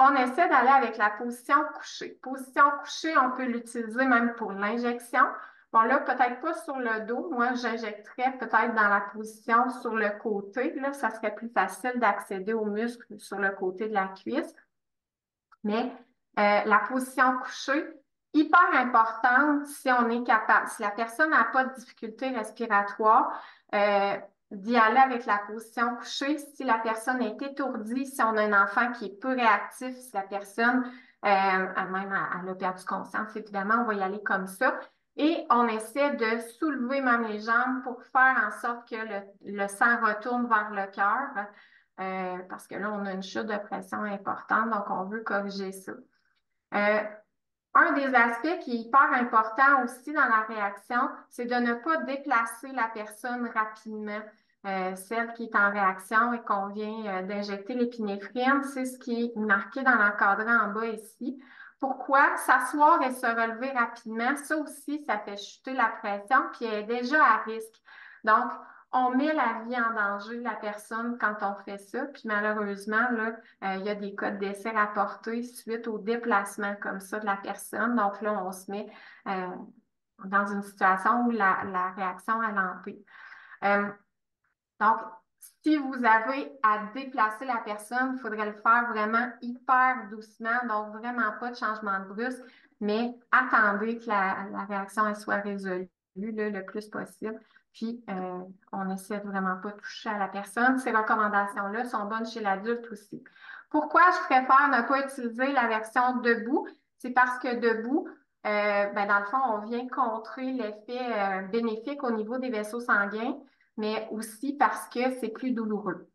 on essaie d'aller avec la position couchée. Position couchée, on peut l'utiliser même pour l'injection. Bon, là, peut-être pas sur le dos. Moi, j'injecterais peut-être dans la position sur le côté. Là, ça serait plus facile d'accéder aux muscles sur le côté de la cuisse. Mais euh, la position couchée, hyper importante si on est capable. Si la personne n'a pas de difficulté respiratoire, euh, d'y aller avec la position couchée. Si la personne est étourdie, si on a un enfant qui est peu réactif, si la personne, euh, même elle a perdu conscience, évidemment, on va y aller comme ça. Et on essaie de soulever même les jambes pour faire en sorte que le, sang retourne vers le cœur, euh, parce que là, on a une chute de pression importante, donc on veut corriger ça. Euh, un des aspects qui est hyper important aussi dans la réaction, c'est de ne pas déplacer la personne rapidement. Euh, celle qui est en réaction et qu'on vient euh, d'injecter l'épinéphrine, c'est ce qui est marqué dans l'encadrant en bas ici. Pourquoi? S'asseoir et se relever rapidement, ça aussi, ça fait chuter la pression, puis elle est déjà à risque. Donc, on met la vie en danger, la personne, quand on fait ça. Puis malheureusement, là, euh, il y a des cas de décès rapportés suite au déplacement comme ça de la personne. Donc là, on se met dans une situation où la, la réaction a lampé. Donc, si vous avez à déplacer la personne, il faudrait le faire vraiment hyper doucement, donc vraiment pas de changement de brusque, mais attendez que la, réaction soit résolue le plus possible. Puis, euh, on essaie de vraiment pas toucher à la personne. Ces recommandations-là sont bonnes chez l'adulte aussi. Pourquoi je préfère ne pas utiliser la version debout? C'est parce que debout, ben, dans le fond, on vient contrer l'effet bénéfique au niveau des vaisseaux sanguins, mais aussi parce que c'est plus douloureux.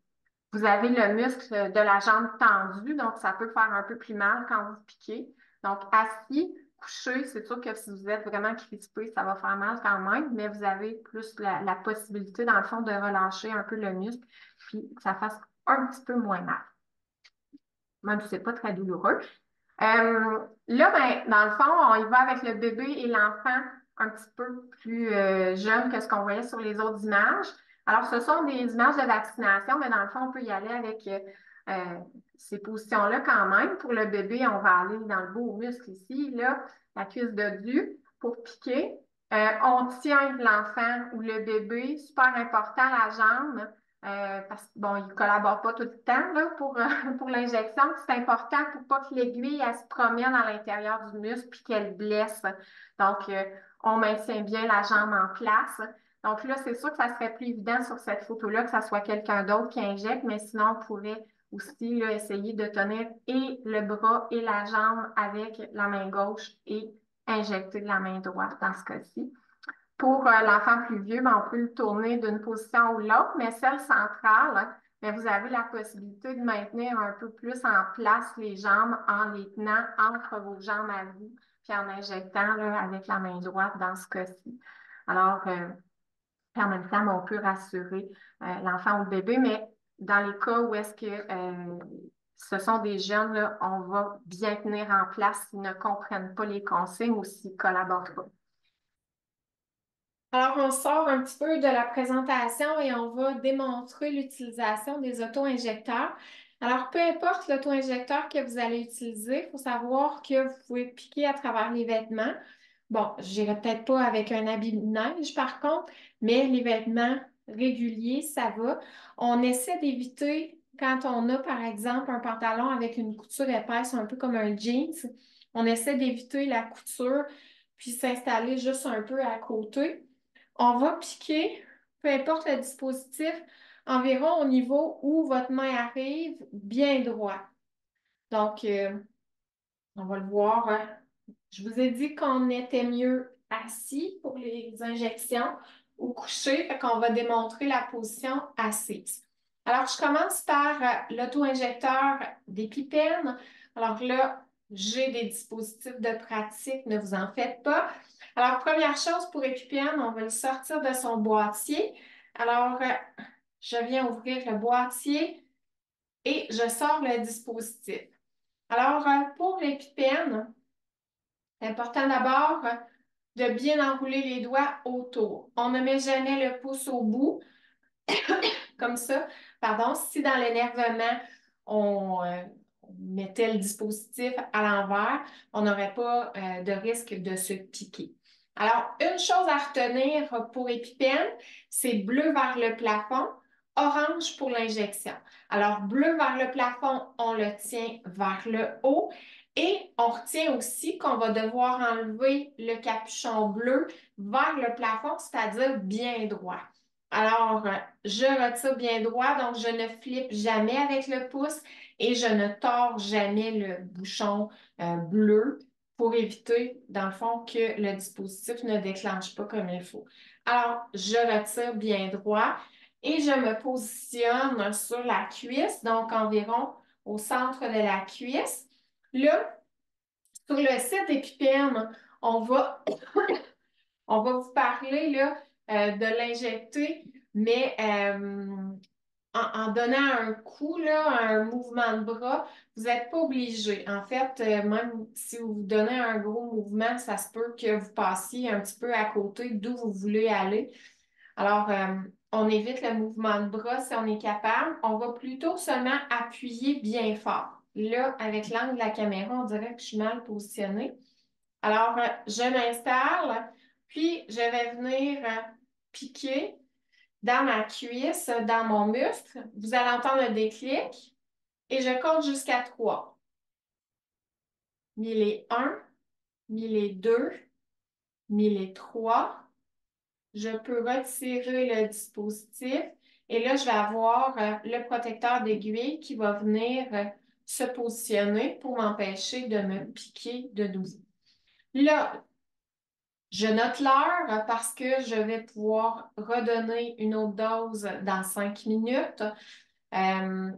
Vous avez le muscle de la jambe tendu, donc ça peut faire un peu plus mal quand vous piquez. Donc, assis, couché, c'est sûr que si vous êtes vraiment crispé, ça va faire mal quand même, mais vous avez plus la, possibilité, dans le fond, de relâcher un peu le muscle, puis que ça fasse un petit peu moins mal. Même si ce n'est pas très douloureux. Euh, là, ben, dans le fond, on y va avec le bébé et l'enfant un petit peu plus euh, jeune que ce qu'on voyait sur les autres images. Alors, ce sont des images de vaccination, mais dans le fond, on peut y aller avec euh, ces positions-là quand même. Pour le bébé, on va aller dans le beau muscle ici, là, la cuisse de du pour piquer. Euh, on tient l'enfant ou le bébé, super important, la jambe, euh, parce qu'il bon, ne collabore pas tout le temps là, pour, pour l'injection. C'est important pour pas que l'aiguille se promène à l'intérieur du muscle puis qu'elle blesse. Donc, on maintient bien la jambe en place. Donc là, c'est sûr que ça serait plus évident sur cette photo-là que ça soit quelqu'un d'autre qui injecte, mais sinon, on pourrait aussi essayer de tenir et le bras et la jambe avec la main gauche et injecter de la main droite dans ce cas-ci. Pour euh, l'enfant plus vieux, ben, on peut le tourner d'une position ou l'autre, mais celle centrale, ben, vous avez la possibilité de maintenir un peu plus en place les jambes en les tenant entre vos jambes à vous, puis en injectant avec la main droite dans ce cas-ci. Alors, euh, en même temps, on peut rassurer euh, l'enfant ou le bébé, mais dans les cas où est-ce que euh, ce sont des jeunes, on va bien tenir en place s'ils ne comprennent pas les consignes ou s'ils ne collaborent pas. Alors, on sort un petit peu de la présentation et on va démontrer l'utilisation des auto-injecteurs. Alors, peu importe l'auto-injecteur que vous allez utiliser, il faut savoir que vous pouvez piquer à travers les vêtements. Bon, je n'irai peut-être pas avec un habit de neige par contre, mais les vêtements réguliers, ça va. On essaie d'éviter quand on a par exemple un pantalon avec une couture épaisse, un peu comme un jeans, on essaie d'éviter la couture puis s'installer juste un peu à côté. On va piquer, peu importe le dispositif, environ au niveau où votre main arrive, bien droit. Donc, euh, on va le voir hein. Je vous ai dit qu'on était mieux assis pour les injections ou couché, fait qu'on va démontrer la position assise. Alors, je commence par euh, l'auto-injecteur d'épipène. Alors là, j'ai des dispositifs de pratique, ne vous en faites pas. Alors, première chose pour épipène, on va le sortir de son boîtier. Alors, euh, je viens ouvrir le boîtier et je sors le dispositif. Alors, euh, pour l'épipène, c'est important d'abord de bien enrouler les doigts autour. On ne met jamais le pouce au bout, *coughs* comme ça. Pardon, si dans l'énervement, on, euh, mettait le dispositif à l'envers, on n'aurait pas euh, de risque de se piquer. Alors, une chose à retenir pour épipène, c'est bleu vers le plafond, orange pour l'injection. Alors, bleu vers le plafond, on le tient vers le haut et on retient aussi qu'on va devoir enlever le capuchon bleu vers le plafond, c'est-à-dire bien droit. Alors, je retire bien droit, donc je ne flippe jamais avec le pouce et je ne tords jamais le bouchon euh, bleu pour éviter, dans le fond, que le dispositif ne déclenche pas comme il faut. Alors, je retire bien droit et je me positionne sur la cuisse, donc environ au centre de la cuisse. Là, sur le site d'Épipène, on va, *coughs* on vous parler euh, de l'injecter, mais euh, en, donnant un coup, un mouvement de bras, vous n'êtes pas obligé. En fait, euh, même si vous donnez un gros mouvement, ça se peut que vous passiez un petit peu à côté d'où vous voulez aller. Alors, on évite le mouvement de bras si on est capable. On va plutôt seulement appuyer bien fort. Là, avec l'angle de la caméra, on dirait que je suis mal positionnée. Alors, euh, je m'installe, puis je vais venir euh, piquer dans ma cuisse, dans mon muscle. Vous allez entendre le déclic et je compte jusqu'à 3. Mille et 1, mille et 2, mille et 3. Je peux retirer le dispositif et là, je vais avoir euh, le protecteur d'aiguille qui va venir se positionner pour m'empêcher de me piquer de nouveau. Là, je note l'heure parce que je vais pouvoir redonner une autre dose dans cinq minutes. Euh,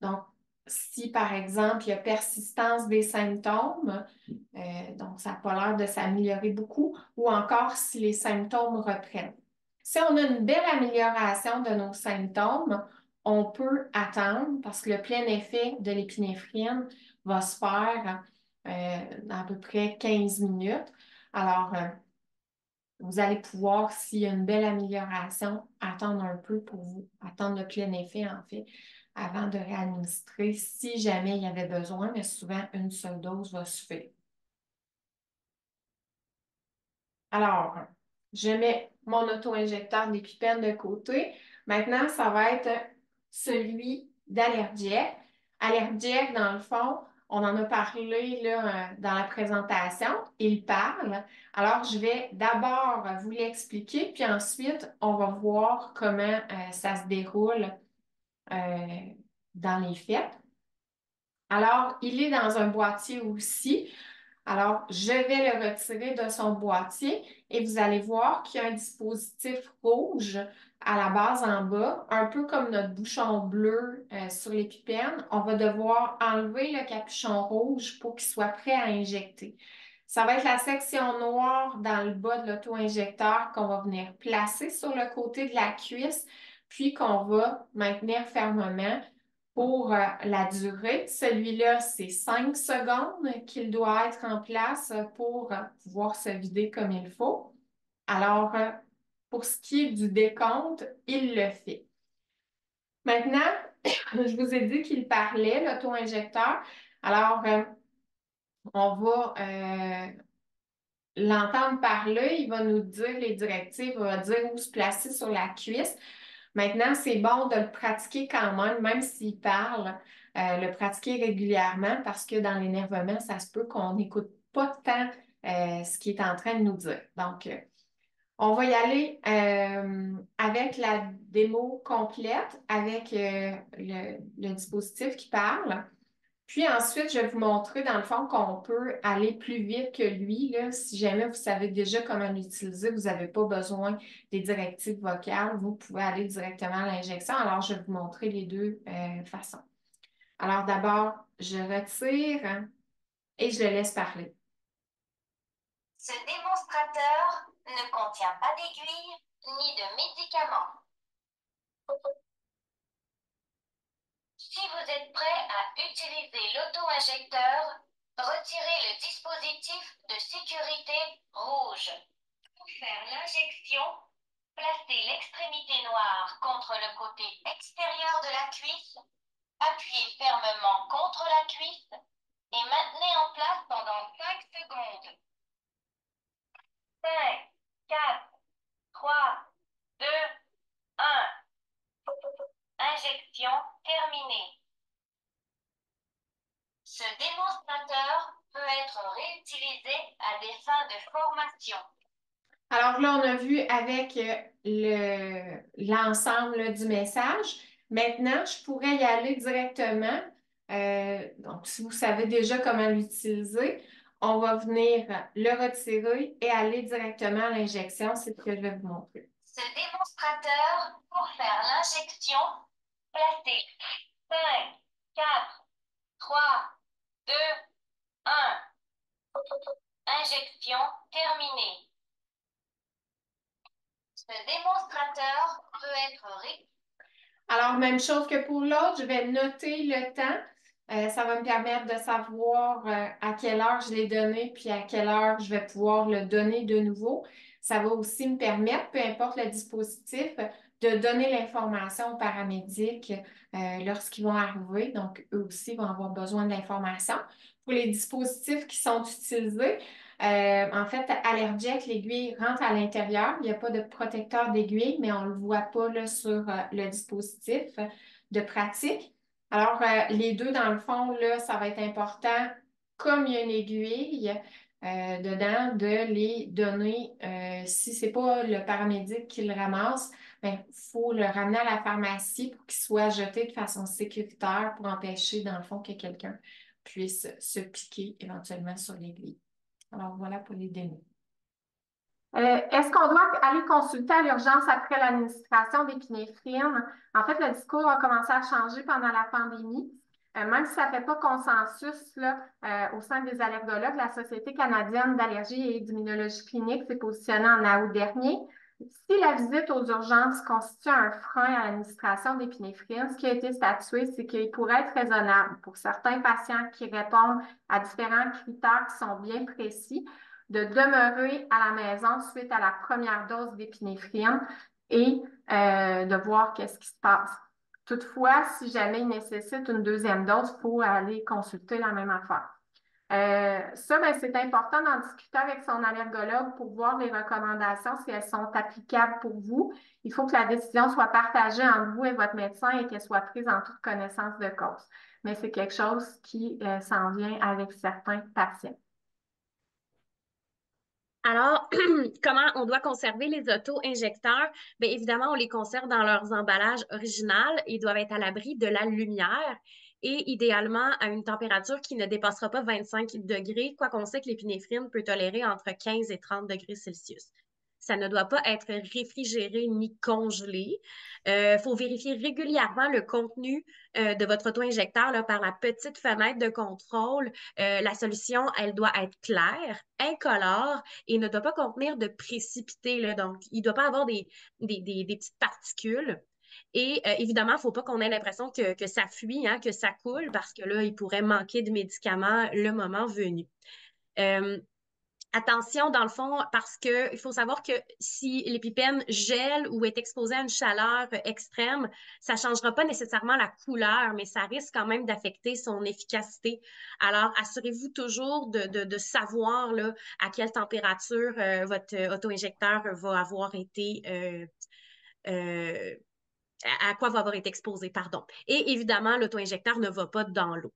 donc, si par exemple il y a persistance des symptômes, euh, donc ça n'a pas l'air de s'améliorer beaucoup, ou encore si les symptômes reprennent. Si on a une belle amélioration de nos symptômes, on peut attendre parce que le plein effet de l'épinéphrine va se faire euh, à peu près 15 minutes. Alors, euh, vous allez pouvoir, s'il y a une belle amélioration, attendre un peu pour vous, attendre le plein effet en fait, avant de réadministrer si jamais il y avait besoin, mais souvent une seule dose va suffire. Alors, je mets mon auto-injecteur d'épipène de côté. Maintenant, ça va être celui d'Allergiec. Allergiec, dans le fond, on en a parlé là, dans la présentation. Il parle. Alors, je vais d'abord vous l'expliquer, puis ensuite, on va voir comment euh, ça se déroule euh, dans les faits. Alors, il est dans un boîtier aussi. Alors, je vais le retirer de son boîtier et vous allez voir qu'il y a un dispositif rouge à la base en bas, un peu comme notre bouchon bleu euh, sur l'épipène. On va devoir enlever le capuchon rouge pour qu'il soit prêt à injecter. Ça va être la section noire dans le bas de l'auto-injecteur qu'on va venir placer sur le côté de la cuisse, puis qu'on va maintenir fermement pour euh, la durée. Celui-là, c'est 5 secondes qu'il doit être en place pour pouvoir se vider comme il faut. Alors, euh, pour ce qui est du décompte, il le fait. Maintenant, *coughs* je vous ai dit qu'il parlait, l'auto-injecteur. Alors, euh, on va l'entendre parler, il va nous dire les directives, il va dire où se placer sur la cuisse. Maintenant, c'est bon de le pratiquer quand même, même s'il parle, euh, le pratiquer régulièrement parce que dans l'énervement, ça se peut qu'on n'écoute pas tant euh, ce qu'il est en train de nous dire. Donc, euh, on va y aller avec la démo complète, avec le, dispositif qui parle. Puis ensuite, je vais vous montrer dans le fond qu'on peut aller plus vite que lui. Là. Si jamais vous savez déjà comment l'utiliser, vous n'avez pas besoin des directives vocales, vous pouvez aller directement à l'injection. Alors, je vais vous montrer les deux euh, façons. Alors, d'abord, je retire et je le laisse parler. Ce démonstrateur ne contient pas d'aiguille ni de médicaments. Si vous êtes prêt à utiliser l'auto-injecteur, retirez le dispositif de sécurité rouge. Pour faire l'injection, placez l'extrémité noire contre le côté extérieur de la cuisse, appuyez fermement contre la cuisse et maintenez en place pendant 5 secondes. 5, 4, 3, 2, 1. Injection terminée. Ce démonstrateur peut être réutilisé à des fins de formation. Alors là, on a vu avec euh, l'ensemble du message. Maintenant, je pourrais y aller directement. Euh, donc, si vous savez déjà comment l'utiliser, on va venir le retirer et aller directement à l'injection. C'est ce que je vais vous montrer. Ce démonstrateur, pour faire l'injection, Placez 5, 4, 3, 2, 1. Injection terminée. Ce démonstrateur peut être ré... Alors, même chose que pour l'autre, je vais noter le temps. Euh, ça va me permettre de savoir euh, à quelle heure je l'ai donné, puis à quelle heure je vais pouvoir le donner de nouveau. Ça va aussi me permettre, peu importe le dispositif, de donner l'information aux paramédics euh, lorsqu'ils vont arriver. Donc, eux aussi vont avoir besoin de l'information. Pour les dispositifs qui sont utilisés, en fait, Allergic, l'aiguille rentre à l'intérieur. Il n'y a pas de protecteur d'aiguille, mais on ne le voit pas là, sur le dispositif de pratique. Alors, les deux, dans le fond, là, ça va être important, comme il y a une aiguille, dedans de les donner, si ce n'est pas le paramédic qui le ramasse, il ben, faut le ramener à la pharmacie pour qu'il soit jeté de façon sécuritaire pour empêcher, dans le fond, que quelqu'un puisse se piquer éventuellement sur l'aiguille. Alors, voilà pour les délais. Euh, est-ce qu'on doit aller consulter à l'urgence après l'administration d'épinéphrine? En fait, le discours a commencé à changer pendant la pandémie. Euh, même si ça ne fait pas consensus euh, au sein des allergologues, la Société canadienne d'allergie et d'immunologie clinique s'est positionnée en août dernier. Si la visite aux urgences constitue un frein à l'administration d'épinéphrine, ce qui a été statué, c'est qu'il pourrait être raisonnable pour certains patients qui répondent à différents critères qui sont bien précis de demeurer à la maison suite à la première dose d'épinéphrine et euh, de voir qu'est-ce qui se passe. Toutefois, si jamais il nécessite une deuxième dose, il faut aller consulter la même affaire. Euh, ça, ben, c'est important d'en discuter avec son allergologue pour voir les recommandations, si elles sont applicables pour vous. Il faut que la décision soit partagée entre vous et votre médecin et qu'elle soit prise en toute connaissance de cause. Mais c'est quelque chose qui euh, s'en vient avec certains patients. Alors, *clears throat* comment on doit conserver les auto-injecteurs? Bien évidemment, on les conserve dans leurs emballages originaux. Ils doivent être à l'abri de la lumière et idéalement à une température qui ne dépassera pas 25 degrés, quoi qu'on sait que l'épinéphrine peut tolérer entre 15 et 30 degrés Celsius. Ça ne doit pas être réfrigéré ni congelé. Il euh, faut vérifier régulièrement le contenu euh, de votre auto-injecteur par la petite fenêtre de contrôle. Euh, la solution, elle doit être claire, incolore et ne doit pas contenir de précipité. donc, il ne doit pas avoir des, des, petites particules. Et évidemment, il ne faut pas qu'on ait l'impression que, ça fuit, hein, que ça coule, parce que là, il pourrait manquer de médicaments le moment venu. Attention, dans le fond, parce qu'il faut savoir que si l'épipène gèle ou est exposé à une chaleur extrême, ça ne changera pas nécessairement la couleur, mais ça risque quand même d'affecter son efficacité. Alors, assurez-vous toujours de, savoir à quelle température euh, votre auto-injecteur va avoir été. Euh, euh, à quoi va avoir été exposé, pardon. Et évidemment, l'auto-injecteur ne va pas dans l'eau.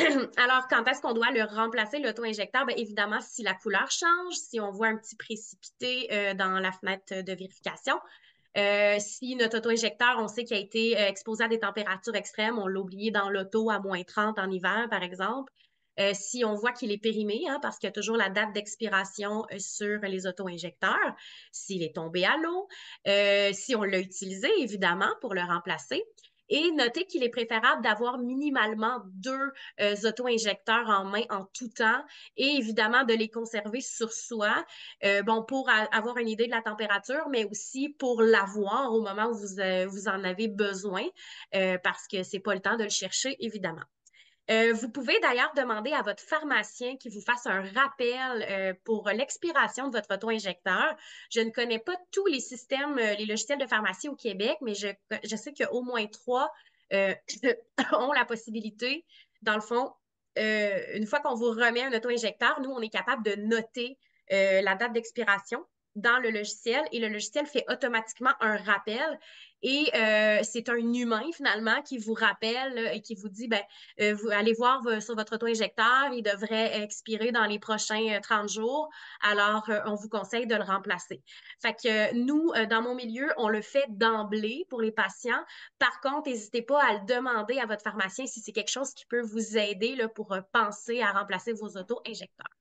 *clears throat* Alors, quand est-ce qu'on doit le remplacer, l'auto-injecteur? Bien, évidemment, si la couleur change, si on voit un petit précipité euh, dans la fenêtre de vérification, euh, si notre auto-injecteur, on sait qu'il a été euh, exposé à des températures extrêmes, on l'a oublié dans l'auto à moins 30 en hiver, par exemple. si on voit qu'il est périmé, hein, parce qu'il y a toujours la date d'expiration sur les auto-injecteurs, s'il est tombé à l'eau, si on l'a utilisé, évidemment, pour le remplacer. Et notez qu'il est préférable d'avoir minimalement deux euh, auto-injecteurs en main en tout temps et évidemment de les conserver sur soi, euh, bon, pour avoir une idée de la température, mais aussi pour l'avoir au moment où vous, euh, vous en avez besoin, parce que c'est pas le temps de le chercher, évidemment. Euh, vous pouvez d'ailleurs demander à votre pharmacien qu'il vous fasse un rappel euh, pour l'expiration de votre auto-injecteur. Je ne connais pas tous les systèmes, euh, les logiciels de pharmacie au Québec, mais je, je sais qu'au moins trois *laughs* ont la possibilité, dans le fond, une fois qu'on vous remet un auto-injecteur, nous, on est capable de noter la date d'expiration dans le logiciel et le logiciel fait automatiquement un rappel et euh, c'est un humain finalement qui vous rappelle et qui vous dit ben euh, vous allez voir sur votre auto-injecteur, il devrait expirer dans les prochains 30 euh, jours. Alors on vous conseille de le remplacer. Fait que nous dans mon milieu, on le fait d'emblée pour les patients. Par contre, n'hésitez pas à le demander à votre pharmacien si c'est quelque chose qui peut vous aider là, pour penser à remplacer vos auto-injecteurs.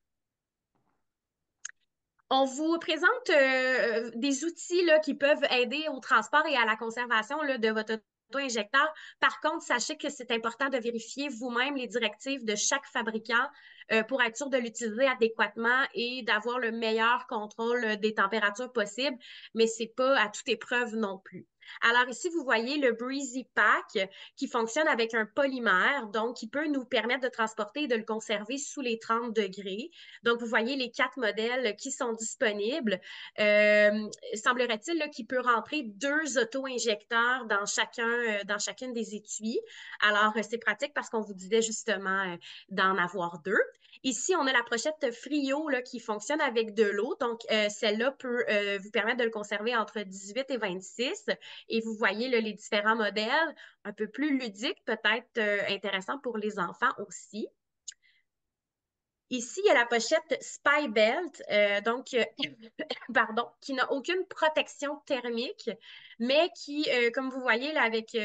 On vous présente euh, des outils qui peuvent aider au transport et à la conservation de votre auto-injecteur. Par contre, sachez que c'est important de vérifier vous-même les directives de chaque fabricant euh, pour être sûr de l'utiliser adéquatement et d'avoir le meilleur contrôle des températures possibles, mais ce n'est pas à toute épreuve non plus. Alors ici, vous voyez le Breezy Pack qui fonctionne avec un polymère, donc qui peut nous permettre de transporter et de le conserver sous les 30 degrés. Donc, vous voyez les quatre modèles qui sont disponibles. Euh, semblerait-il qu'il peut rentrer deux auto-injecteurs dans, chacun, euh, dans chacune des étuis. Alors, c'est pratique parce qu'on vous disait justement euh, d'en avoir deux. Ici, on a la pochette Frio là, qui fonctionne avec de l'eau. Donc, euh, celle-là peut euh, vous permettre de le conserver entre 18 et 26. Et vous voyez les différents modèles, un peu plus ludiques, peut-être euh, intéressants pour les enfants aussi. Ici, il y a la pochette Spy Belt, euh, donc, euh, *coughs* pardon, qui n'a aucune protection thermique, mais qui, euh, comme vous voyez, là, avec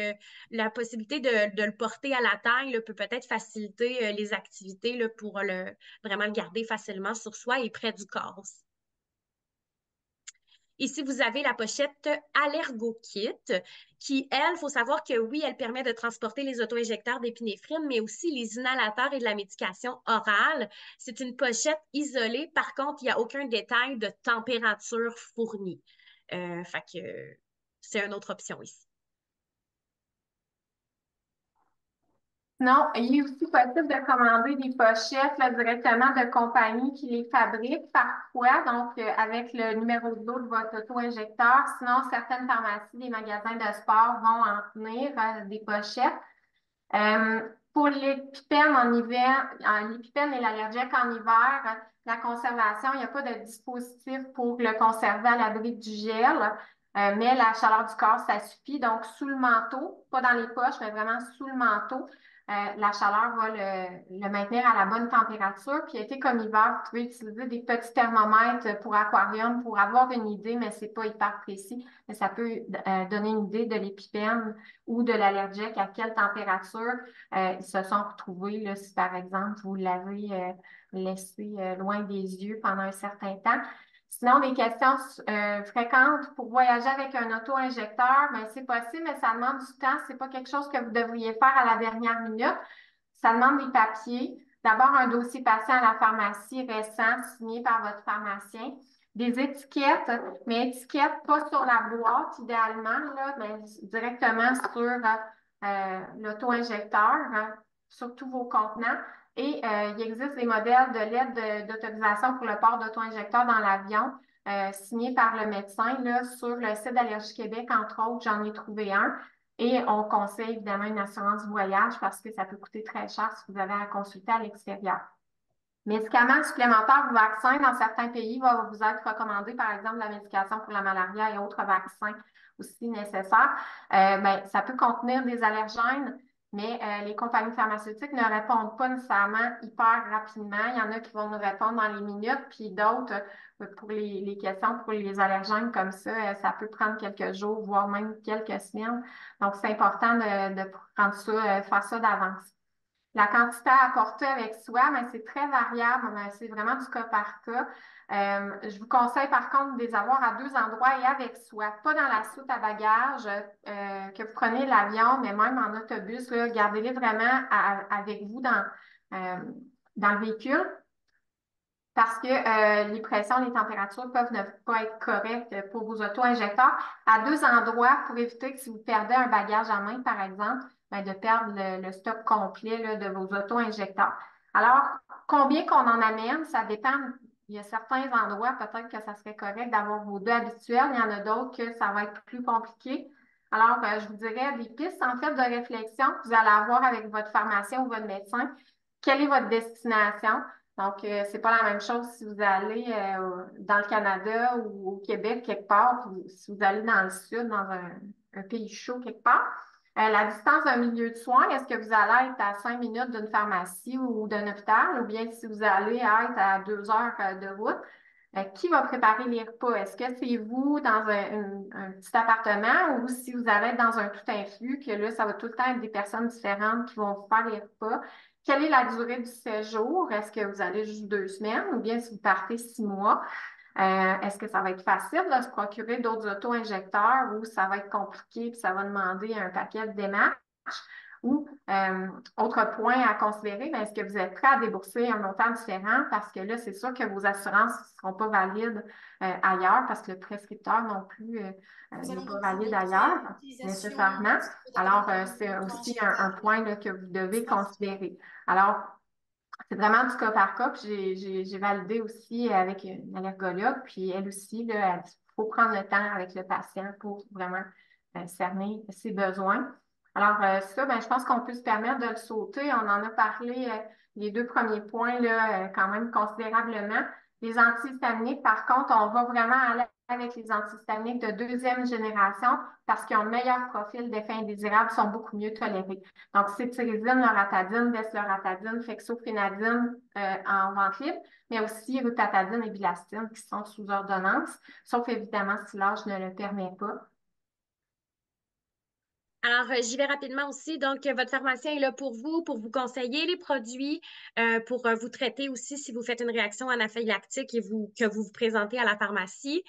la possibilité de, le porter à la taille, peut peut-être faciliter les activités pour le, vraiment le garder facilement sur soi et près du corps. Ici, vous avez la pochette Allergo Kit, qui, elle, faut savoir que oui, elle permet de transporter les auto-injecteurs d'épinéphrine, mais aussi les inhalateurs et de la médication orale. C'est une pochette isolée. Par contre, il n'y a aucun détail de température fournie. Euh, fait que c'est une autre option ici. Non, il est aussi possible de commander des pochettes directement de compagnies qui les fabriquent parfois, donc euh, avec le numéro de dos de votre auto-injecteur. Sinon, certaines pharmacies, des magasins de sport vont en tenir euh, des pochettes. Euh, pour l'épipène en hiver, l'épipène et l'allergique en hiver, la conservation, il n'y a pas de dispositif pour le conserver à l'abri du gel. mais la chaleur du corps, ça suffit. Donc, sous le manteau, pas dans les poches, mais vraiment sous le manteau, euh, la chaleur va le, maintenir à la bonne température. Puis, été comme hiver, vous pouvez utiliser des petits thermomètres pour aquarium pour avoir une idée, mais c'est pas hyper précis. Mais ça peut euh, donner une idée de l'épipène ou de l'allergique, à quelle température euh, ils se sont retrouvés. Là, si par exemple, vous l'avez laissé loin des yeux pendant un certain temps. Sinon, des questions euh, fréquentes pour voyager avec un auto-injecteur, ben, c'est possible, mais ça demande du temps. Ce n'est pas quelque chose que vous devriez faire à la dernière minute. Ça demande des papiers. D'abord, un dossier patient à la pharmacie récent signé par votre pharmacien. Des étiquettes, mais étiquettes pas sur la boîte, idéalement, là, mais directement sur euh, l'auto-injecteur, hein, sur tous vos contenants. Et euh, il existe des modèles de lettres d'autorisation pour le port d'auto-injecteur dans l'avion euh, signés par le médecin. Là, sur le site d'Allergie Québec, entre autres, j'en ai trouvé un. Et on conseille évidemment une assurance voyage parce que ça peut coûter très cher si vous avez à consulter à l'extérieur. Médicaments supplémentaires ou vaccins dans certains pays vont vous être recommandés, par exemple la médication pour la malaria et autres vaccins aussi nécessaires. Euh, ben, ça peut contenir des allergènes, mais euh, les compagnies pharmaceutiques ne répondent pas nécessairement hyper rapidement. Il y en a qui vont nous répondre dans les minutes, puis d'autres, euh, pour les, questions pour les allergènes comme ça, euh, ça peut prendre quelques jours, voire même quelques semaines. Donc, c'est important de, de prendre ça, faire ça d'avance. La quantité à apporter avec soi, mais c'est très variable. C'est vraiment du cas par cas. Euh, je vous conseille par contre de les avoir à deux endroits et avec soi, pas dans la soute à bagages euh, que vous prenez l'avion, mais même en autobus. Gardez-les vraiment avec vous dans, euh, dans le véhicule parce que les pressions, les températures peuvent ne pas être correctes pour vos auto-injecteurs. À deux endroits pour éviter que si vous perdez un bagage à main, par exemple, ben, de perdre le, stock complet de vos auto-injecteurs. Alors, combien qu'on en amène, ça dépend. Il y a certains endroits, peut-être que ça serait correct d'avoir vos deux habituels. Il y en a d'autres que ça va être plus compliqué. Alors, euh, je vous dirais des pistes en fait de réflexion que vous allez avoir avec votre pharmacien ou votre médecin. Quelle est votre destination? Donc, euh, c'est pas la même chose si vous allez euh, dans le Canada ou au Québec quelque part, si vous allez dans le sud, dans un pays chaud quelque part. Euh, la distance d'un milieu de soins, est-ce que vous allez être à cinq minutes d'une pharmacie ou d'un hôpital, ou bien si vous allez être à deux heures euh, de route, euh, qui va préparer les repas? Est-ce que c'est vous dans un, petit appartement ou si vous allez être dans un tout influx, que là, ça va tout le temps être des personnes différentes qui vont faire les repas? Quelle est la durée du séjour? Est-ce que vous allez juste deux semaines ou bien si vous partez six mois? Euh, est-ce que ça va être facile de se procurer d'autres auto-injecteurs ou ça va être compliqué et ça va demander un paquet de démarches? Ou, euh, autre point à considérer, ben, est-ce que vous êtes prêt à débourser un montant différent? Parce que là, c'est sûr que vos assurances ne seront pas valides euh, ailleurs parce que le prescripteur non plus n'est pas valide ailleurs nécessairement. Alors, c'est aussi un, point que vous devez considérer. Alors, c'est vraiment du cas par cas. J'ai validé aussi avec une allergologue, puis elle aussi, là, il faut prendre le temps avec le patient pour vraiment euh, cerner ses besoins. Alors, euh, ça, ben, je pense qu'on peut se permettre de le sauter. On en a parlé euh, les deux premiers points, là, quand même considérablement. Les antihistaminiques, par contre, on va vraiment aller avec les antihistaminiques de deuxième génération parce qu'ils ont un meilleur profil d'effets indésirables, sont beaucoup mieux tolérés. Donc, cétirizine, loratadine, desloratadine, fexofénadine euh, en vente libre, mais aussi rutapatine et bilastine qui sont sous ordonnance, sauf évidemment si l'âge ne le permet pas. Alors, euh, j'y vais rapidement aussi. Donc, euh, votre pharmacien est là pour vous, pour vous conseiller les produits, euh, pour vous traiter aussi si vous faites une réaction anaphylactique et vous, que vous vous présentez à la pharmacie.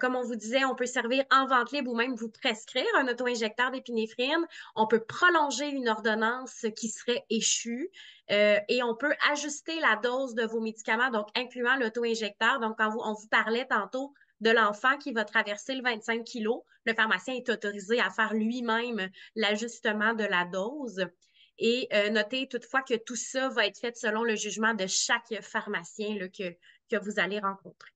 comme on vous disait, on peut servir en vente libre ou même vous prescrire un auto-injecteur d'épinéphrine. On peut prolonger une ordonnance qui serait échue et on peut ajuster la dose de vos médicaments, donc incluant l'auto-injecteur. Donc, quand on vous parlait tantôt de l'enfant qui va traverser le 25 kg, le pharmacien est autorisé à faire lui-même l'ajustement de la dose. Et euh, notez toutefois que tout ça va être fait selon le jugement de chaque pharmacien que, que vous allez rencontrer.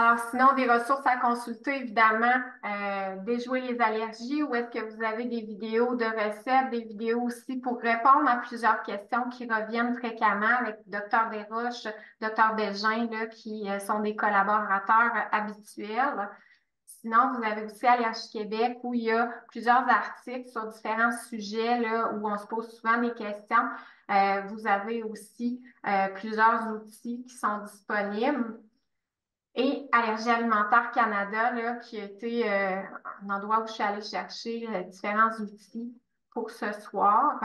Alors, sinon, des ressources à consulter, évidemment, euh, déjouer les allergies, ou est-ce que vous avez des vidéos de recettes, des vidéos aussi pour répondre à plusieurs questions qui reviennent fréquemment avec Dr Desroches, Dr Bégin, là, qui euh, sont des collaborateurs habituels. Sinon, vous avez aussi Allergie Québec où il y a plusieurs articles sur différents sujets là, où on se pose souvent des questions. Euh, vous avez aussi plusieurs outils qui sont disponibles et Allergie alimentaire Canada, là, qui a été euh, un endroit où je suis allée chercher euh, différents outils pour ce soir.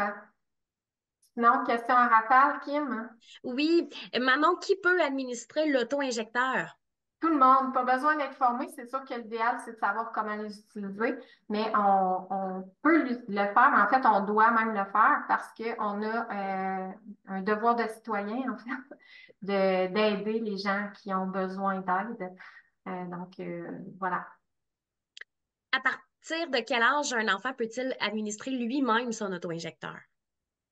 Sinon, question à rafale, Kim? Oui. Manon, qui peut administrer l'auto-injecteur? Tout le monde. Pas besoin d'être formé. C'est sûr que l'idéal, c'est de savoir comment les utiliser, mais on, peut le faire. En fait, on doit même le faire parce qu'on a euh, un devoir de citoyen, en fait d'aider les gens qui ont besoin d'aide. Euh, donc, euh, voilà. À partir de quel âge un enfant peut-il administrer lui-même son auto-injecteur?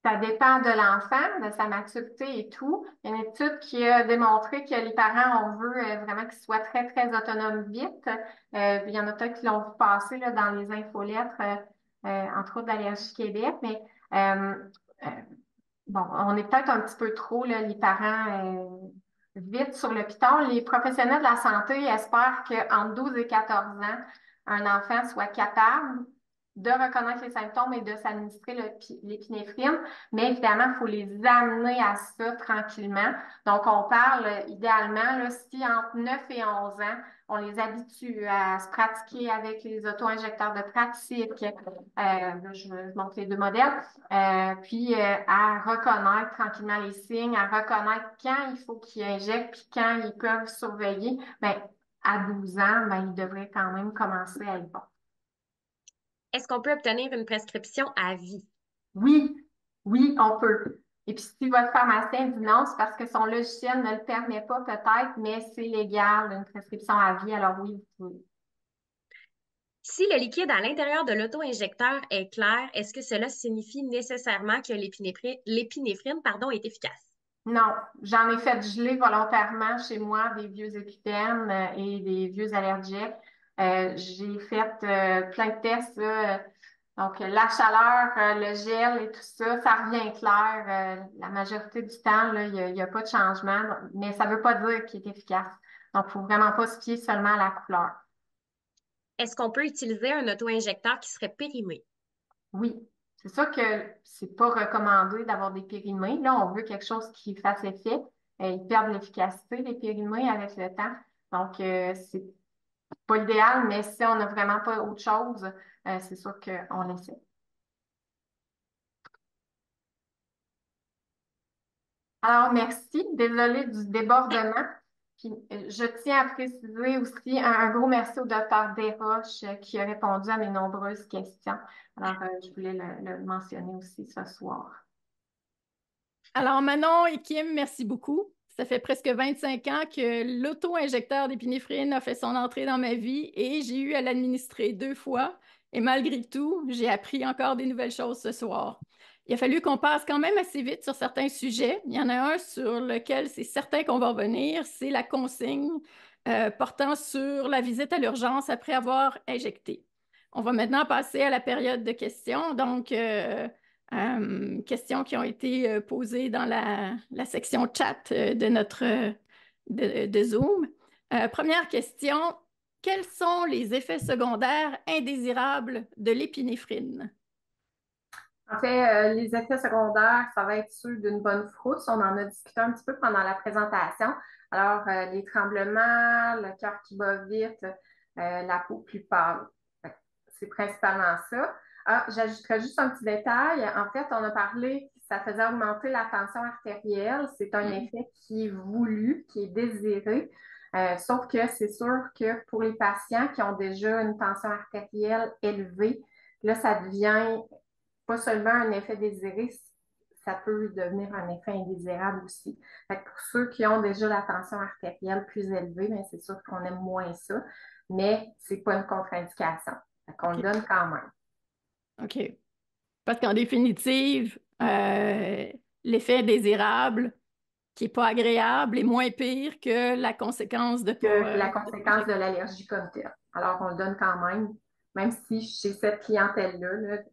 Ça dépend de l'enfant, de sa maturité et tout. Il y a une étude qui a démontré que les parents, on veut euh, vraiment qu'ils soient très, très autonomes vite. il y en a peut-être qui l'ont vu passer là, dans les infolettres, entre autres d'Allergie Québec, mais bon, on est peut-être un petit peu trop, là, les parents, euh, vite sur le piton. Les professionnels de la santé espèrent qu'entre 12 et 14 ans, un enfant soit capable de reconnaître les symptômes et de s'administrer l'épinéphrine, mais évidemment, il faut les amener à ça tranquillement. Donc, on parle idéalement, là, si entre 9 et 11 ans, on les habitue à se pratiquer avec les auto-injecteurs de pratique, euh, je montre les deux modèles, euh, puis euh, à reconnaître tranquillement les signes, à reconnaître quand il faut qu'ils injectent, puis quand ils peuvent surveiller, ben, à 12 ans, ben, ils devraient quand même commencer à être bons est-ce qu'on peut obtenir une prescription à vie? Oui, oui, on peut. Et puis, si votre pharmacien dit non, c'est parce que son logiciel ne le permet pas peut-être, mais c'est légal, une prescription à vie, alors oui, vous pouvez. Si le liquide à l'intérieur de l'auto-injecteur est clair, est-ce que cela signifie nécessairement que l'épinéphrine pardon, est efficace? Non, j'en ai fait geler volontairement chez moi des vieux épithèmes euh, et des vieux allergiques. Euh, j'ai fait euh, plein de tests. Donc, la chaleur, euh, le gel et tout ça, ça revient clair. la majorité du temps, il n'y a, pas de changement, mais ça ne veut pas dire qu'il est efficace. Donc, il ne faut vraiment pas se fier seulement à la couleur. Est-ce qu'on peut utiliser un auto-injecteur qui serait périmé? Oui. C'est sûr que c'est pas recommandé d'avoir des périmés. Là, on veut quelque chose qui fasse effet. ils perdent l'efficacité, les périmés, avec le temps. Donc, c'est pas idéal, mais si on n'a vraiment pas autre chose, euh, c'est sûr qu'on l'essaie. Alors, merci. Désolée du débordement. Puis, euh, je tiens à préciser aussi un, gros merci au docteur Desroches euh, qui a répondu à mes nombreuses questions. Alors, je voulais le, le, mentionner aussi ce soir. Alors, Manon et Kim, merci beaucoup. Ça fait presque 25 ans que l'auto-injecteur d'épinéphrine a fait son entrée dans ma vie et j'ai eu à l'administrer deux fois. Et malgré tout, j'ai appris encore des nouvelles choses ce soir. Il a fallu qu'on passe quand même assez vite sur certains sujets. Il y en a un sur lequel c'est certain qu'on va revenir, c'est la consigne euh, portant sur la visite à l'urgence après avoir injecté. On va maintenant passer à la période de questions. Donc, euh, euh, questions qui ont été posées dans la, section chat de notre, de, Zoom. Première question, quels sont les effets secondaires indésirables de l'épinéphrine? En fait, les effets secondaires, ça va être ceux d'une bonne frousse. On en a discuté un petit peu pendant la présentation. Alors, les tremblements, le cœur qui bat vite, la peau plus pâle. C'est principalement ça. Ah, j'ajouterais juste un petit détail. En fait, on a parlé que ça faisait augmenter la tension artérielle. C'est un mm-hmm. effet qui est voulu, qui est désiré. Euh, sauf que c'est sûr que pour les patients qui ont déjà une tension artérielle élevée, là, ça devient pas seulement un effet désiré, ça peut devenir un effet indésirable aussi. pour ceux qui ont déjà la tension artérielle plus élevée, ben, c'est sûr qu'on aime moins ça, mais ce n'est pas une contre-indication. On le donne quand même. OK. Parce qu'en définitive, euh, l'effet désirable qui n'est pas agréable est moins pire que la conséquence de... Que la conséquence de l'allergie comme telle. Alors, on le donne quand même, même si chez cette clientèle-là,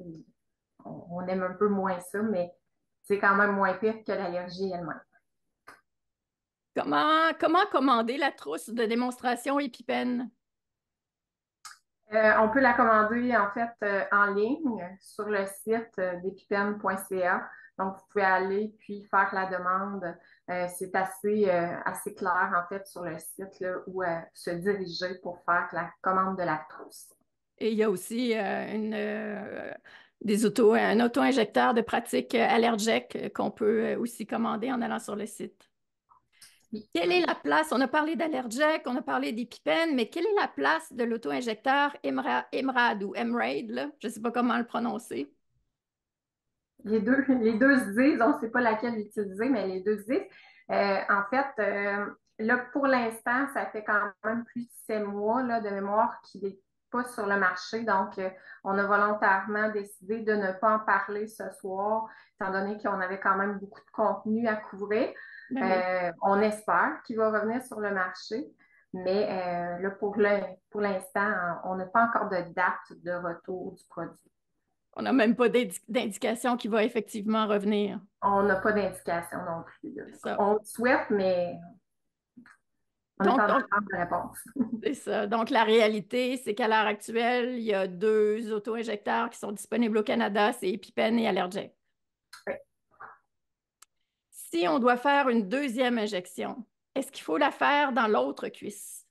on, aime un peu moins ça, mais c'est quand même moins pire que l'allergie elle-même. Comment, comment commander la trousse de démonstration épipène? Euh, on peut la commander en fait euh, en ligne sur le site euh, d'épipène.ca. Donc, vous pouvez aller puis faire la demande. C'est assez, assez clair en fait sur le site là, où se diriger pour faire la commande de la trousse. Et il y a aussi une, des un auto-injecteur de pratique allergique qu'on peut aussi commander en allant sur le site. Quelle est la place? On a parlé d'Allergic, on a parlé d'épipène, mais quelle est la place de l'auto-injecteur Emrad ou Emraid? Je ne sais pas comment le prononcer. Les deux, *laughs* les deux ZIS, on ne sait pas laquelle utiliser, mais les deux ZIS. Euh, en fait, euh, là, pour l'instant, ça fait quand même plus de sept mois là, de mémoire qu'il n'est pas sur le marché. Donc, euh, on a volontairement décidé de ne pas en parler ce soir, étant donné qu'on avait quand même beaucoup de contenu à couvrir. Ben euh, on espère qu'il va revenir sur le marché, mais là, pour l'instant, on n'a pas encore de date de retour du produit. On n'a même pas d'indication qu'il va effectivement revenir. On n'a pas d'indication non plus. On le souhaite, mais on n'a pas de réponse. *laughs* C'est ça. Donc, la réalité, c'est qu'à l'heure actuelle, il y a deux auto-injecteurs qui sont disponibles au Canada, c'est EpiPen et Allergic si on doit faire une deuxième injection, est-ce qu'il faut la faire dans l'autre cuisse?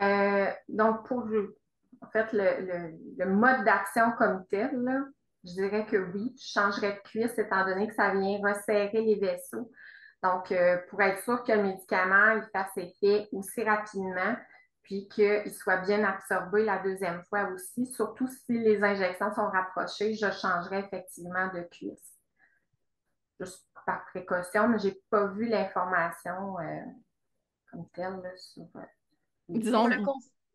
Euh, donc, pour en fait, le, mode d'action comme tel, je dirais que oui, je changerais de cuisse étant donné que ça vient resserrer les vaisseaux. Donc, euh, pour être sûr que le médicament il fasse effet aussi rapidement, puis qu'il soit bien absorbé la deuxième fois aussi, surtout si les injections sont rapprochées, je changerais effectivement de cuisse juste par précaution, mais je n'ai pas vu l'information euh, comme telle sur. Euh, Disons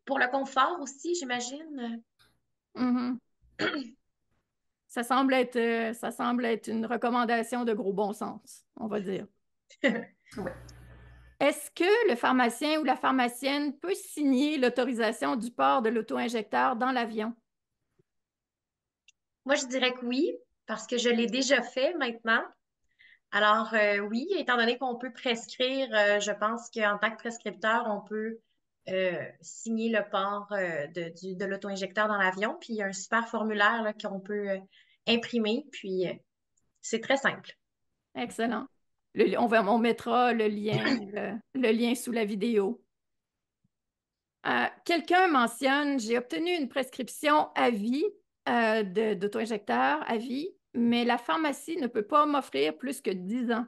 pour le, confort aussi, j'imagine. Mm-hmm. *clears throat* ça, semble être, euh, ça semble être une recommandation de gros bon sens, on va dire. *laughs* Est-ce que le pharmacien ou la pharmacienne peut signer l'autorisation du port de l'auto-injecteur dans l'avion? Moi, je dirais que oui, parce que je l'ai déjà fait maintenant. Alors, euh, oui, étant donné qu'on peut prescrire, euh, je pense qu'en tant que prescripteur, on peut euh, signer le port de, de l'auto-injecteur dans l'avion. Puis, il y a un super formulaire qu'on peut imprimer. Puis, c'est très simple. Excellent. on, va, on, mettra le lien, *coughs* le, lien sous la vidéo. Quelqu'un mentionne, j'ai obtenu une prescription à vie d'auto-injecteur à vie mais la pharmacie ne peut pas m'offrir plus que 10 ans.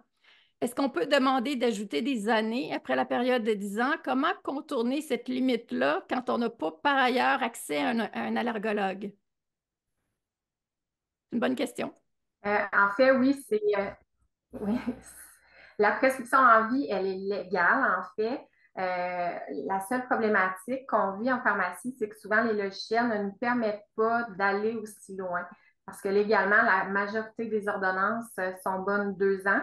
Est-ce qu'on peut demander d'ajouter des années après la période de 10 ans? Comment contourner cette limite-là quand on n'a pas par ailleurs accès à un, allergologue? Une bonne question. Euh, en fait, oui, c'est. Euh, *laughs* la prescription en vie, elle est légale, en fait. Euh, la seule problématique qu'on vit en pharmacie, c'est que souvent les logiciels ne nous permettent pas d'aller aussi loin parce que légalement, la majorité des ordonnances sont bonnes deux ans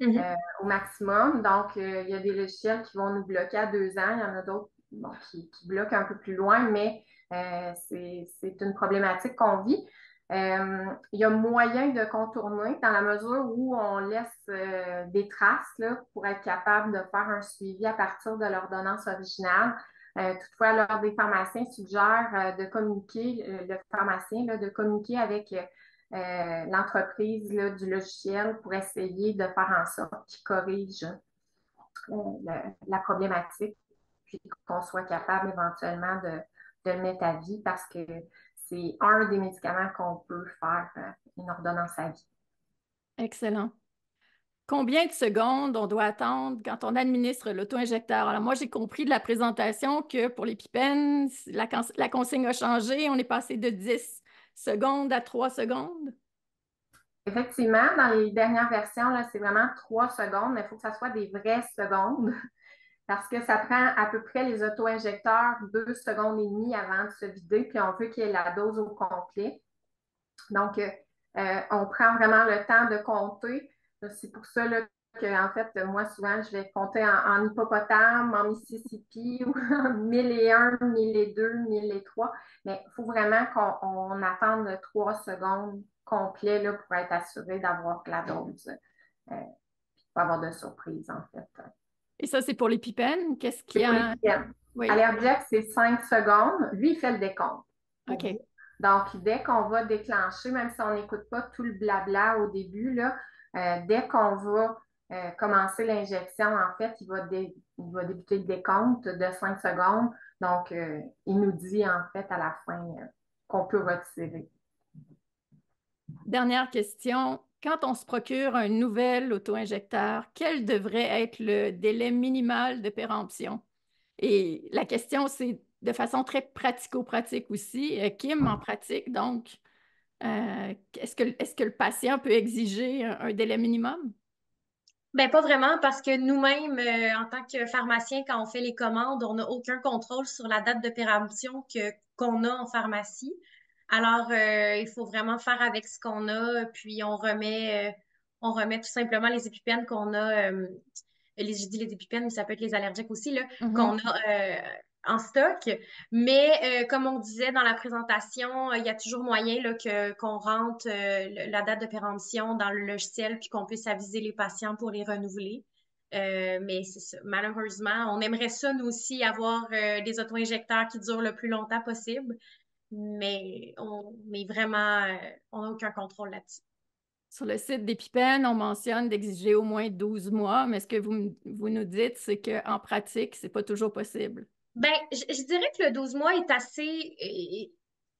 mhm. euh, au maximum. Donc, euh, il y a des logiciels qui vont nous bloquer à deux ans. Il y en a d'autres qui, bloquent un peu plus loin, mais c'est une problématique qu'on vit. il y a moyen de contourner dans la mesure où on laisse des traces là, pour être capable de faire un suivi à partir de l'ordonnance originale. toutefois, lors des pharmaciens suggèrent de communiquer, le pharmacien, de communiquer avec l'entreprise du logiciel pour essayer de faire en sorte qu'il corrige la problématique, puis qu'on soit capable éventuellement de, de, le mettre à vie parce que c'est un des médicaments qu'on peut faire euh, une ordonnance à vie. Excellent. Combien de secondes on doit attendre quand on administre l'auto-injecteur? Alors, moi, j'ai compris de la présentation que pour les pipennes, la, la, consigne a changé. On est passé de 10 secondes à 3 secondes? Effectivement, dans les dernières versions, c'est vraiment 3 secondes, mais il faut que ça soit des vraies secondes *laughs* parce que ça prend à peu près les auto-injecteurs deux secondes et demie avant de se vider, puis on veut qu'il y ait la dose au complet. Donc, euh, euh, on prend vraiment le temps de compter. C'est pour ça que, en fait, moi, souvent, je vais compter en, hippopotame, en Mississippi, *laughs* ou en 1001, 1002, 1003. Mais il faut vraiment qu'on attende trois secondes complets là, pour être assuré d'avoir la dose. Euh, pas avoir de surprise, en fait. Et ça, c'est pour les pipennes. Qu'est-ce qu'il y a? Oui. Allergique, c'est 5 secondes. Lui, il fait le décompte. OK. Donc, dès qu'on va déclencher, même si on n'écoute pas tout le blabla au début, là, euh, dès qu'on va euh, commencer l'injection, en fait, il va, débuter le décompte de 5 secondes. Donc, euh, il nous dit en fait à la fin qu'on peut retirer. Dernière question quand on se procure un nouvel auto-injecteur, quel devrait être le délai minimal de péremption? Et la question, c'est de façon très pratico-pratique aussi. Euh, Kim, en pratique, donc, euh, est-ce que, est que, le patient peut exiger un, délai minimum? Bien, pas vraiment, parce que nous-mêmes, euh, en tant que pharmacien, quand on fait les commandes, on n'a aucun contrôle sur la date de péremption qu'on a en pharmacie. Alors, euh, il faut vraiment faire avec ce qu'on a, puis on remet, euh, on remet tout simplement les épipènes qu'on a. Les, je dis les épipènes, mais ça peut être les allergiques aussi, là, mm-hmm. qu'on a en stock. Mais comme on disait dans la présentation, il y a toujours moyen que, qu'on rentre la date de péremption dans le logiciel puis qu'on puisse aviser les patients pour les renouveler. mais. Malheureusement, on aimerait ça, nous aussi, avoir des auto-injecteurs qui durent le plus longtemps possible mais on est vraiment, euh, on n'a aucun contrôle là-dessus. Sur le site d'Epipen, on mentionne d'exiger au moins 12 mois, mais ce que vous, vous nous dites, c'est qu'en pratique, ce n'est pas toujours possible. Ben, je, dirais que le 12 mois est assez,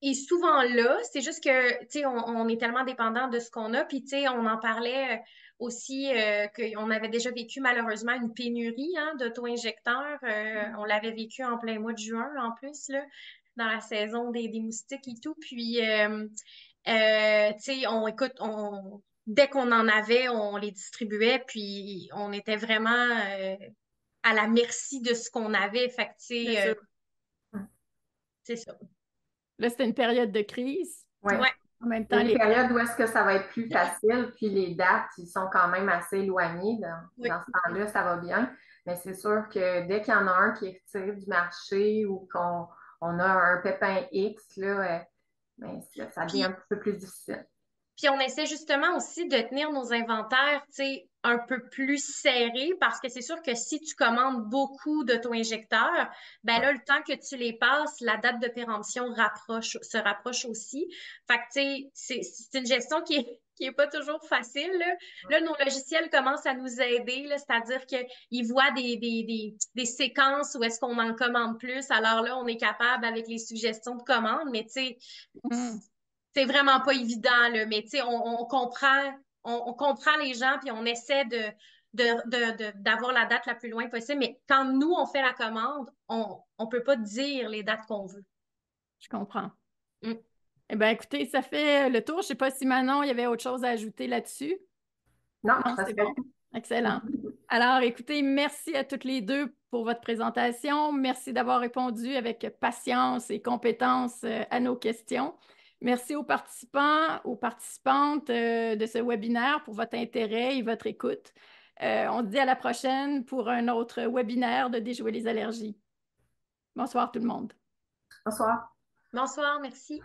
est, souvent là. C'est juste que, tu sais, on, est tellement dépendant de ce qu'on a. Puis, tu sais, on en parlait euh, aussi euh, qu'on avait déjà vécu malheureusement une pénurie hein, d'auto-injecteurs. Mm. on l'avait vécu en plein mois de juin en plus. Là dans la saison des, moustiques et tout. Puis, euh, euh, tu sais, on écoute, on, dès qu'on en avait, on les distribuait, puis on était vraiment euh, à la merci de ce qu'on avait. Fait c'est ça. Là, c'était une période de crise. Oui. Ouais. En même temps, une période où est-ce que ça va être plus facile, puis les dates, ils sont quand même assez éloignées. Dans, dans ce temps-là, ça va bien. Mais c'est sûr que dès qu'il y en a un qui est retiré du marché ou qu'on on a un pépin X, là, euh, ben, ça devient un peu plus difficile. Puis on essaie justement aussi de tenir nos inventaires, tu sais, un peu plus serrés parce que c'est sûr que si tu commandes beaucoup d'auto-injecteurs, ben là, le temps que tu les passes, la date de péremption rapproche, se rapproche aussi. Fait que, tu sais, c'est une gestion qui est qui n'est pas toujours facile. Là. nos logiciels commencent à nous aider, c'est-à-dire qu'ils voient des, des, des, séquences où est-ce qu'on en commande plus. Alors là, on est capable avec les suggestions de commande, mais tu sais, mm. C'est vraiment pas évident, là, mais tu sais, on, comprend, on, comprend les gens, puis on essaie de d'avoir la date la plus loin possible. Mais quand nous, on fait la commande, on ne peut pas dire les dates qu'on veut. Je comprends. Mm. Eh bien, écoutez, ça fait le tour. Je ne sais pas si Manon, il y avait autre chose à ajouter là-dessus. Non, c'est bon. Excellent. Alors, écoutez, merci à toutes les deux pour votre présentation. Merci d'avoir répondu avec patience et compétence euh, à nos questions. Merci aux participants, aux participantes euh, de ce webinaire pour votre intérêt et votre écoute. Euh, on se dit à la prochaine pour un autre webinaire de Déjouer les allergies. Bonsoir tout le monde. Bonsoir. Bonsoir, merci.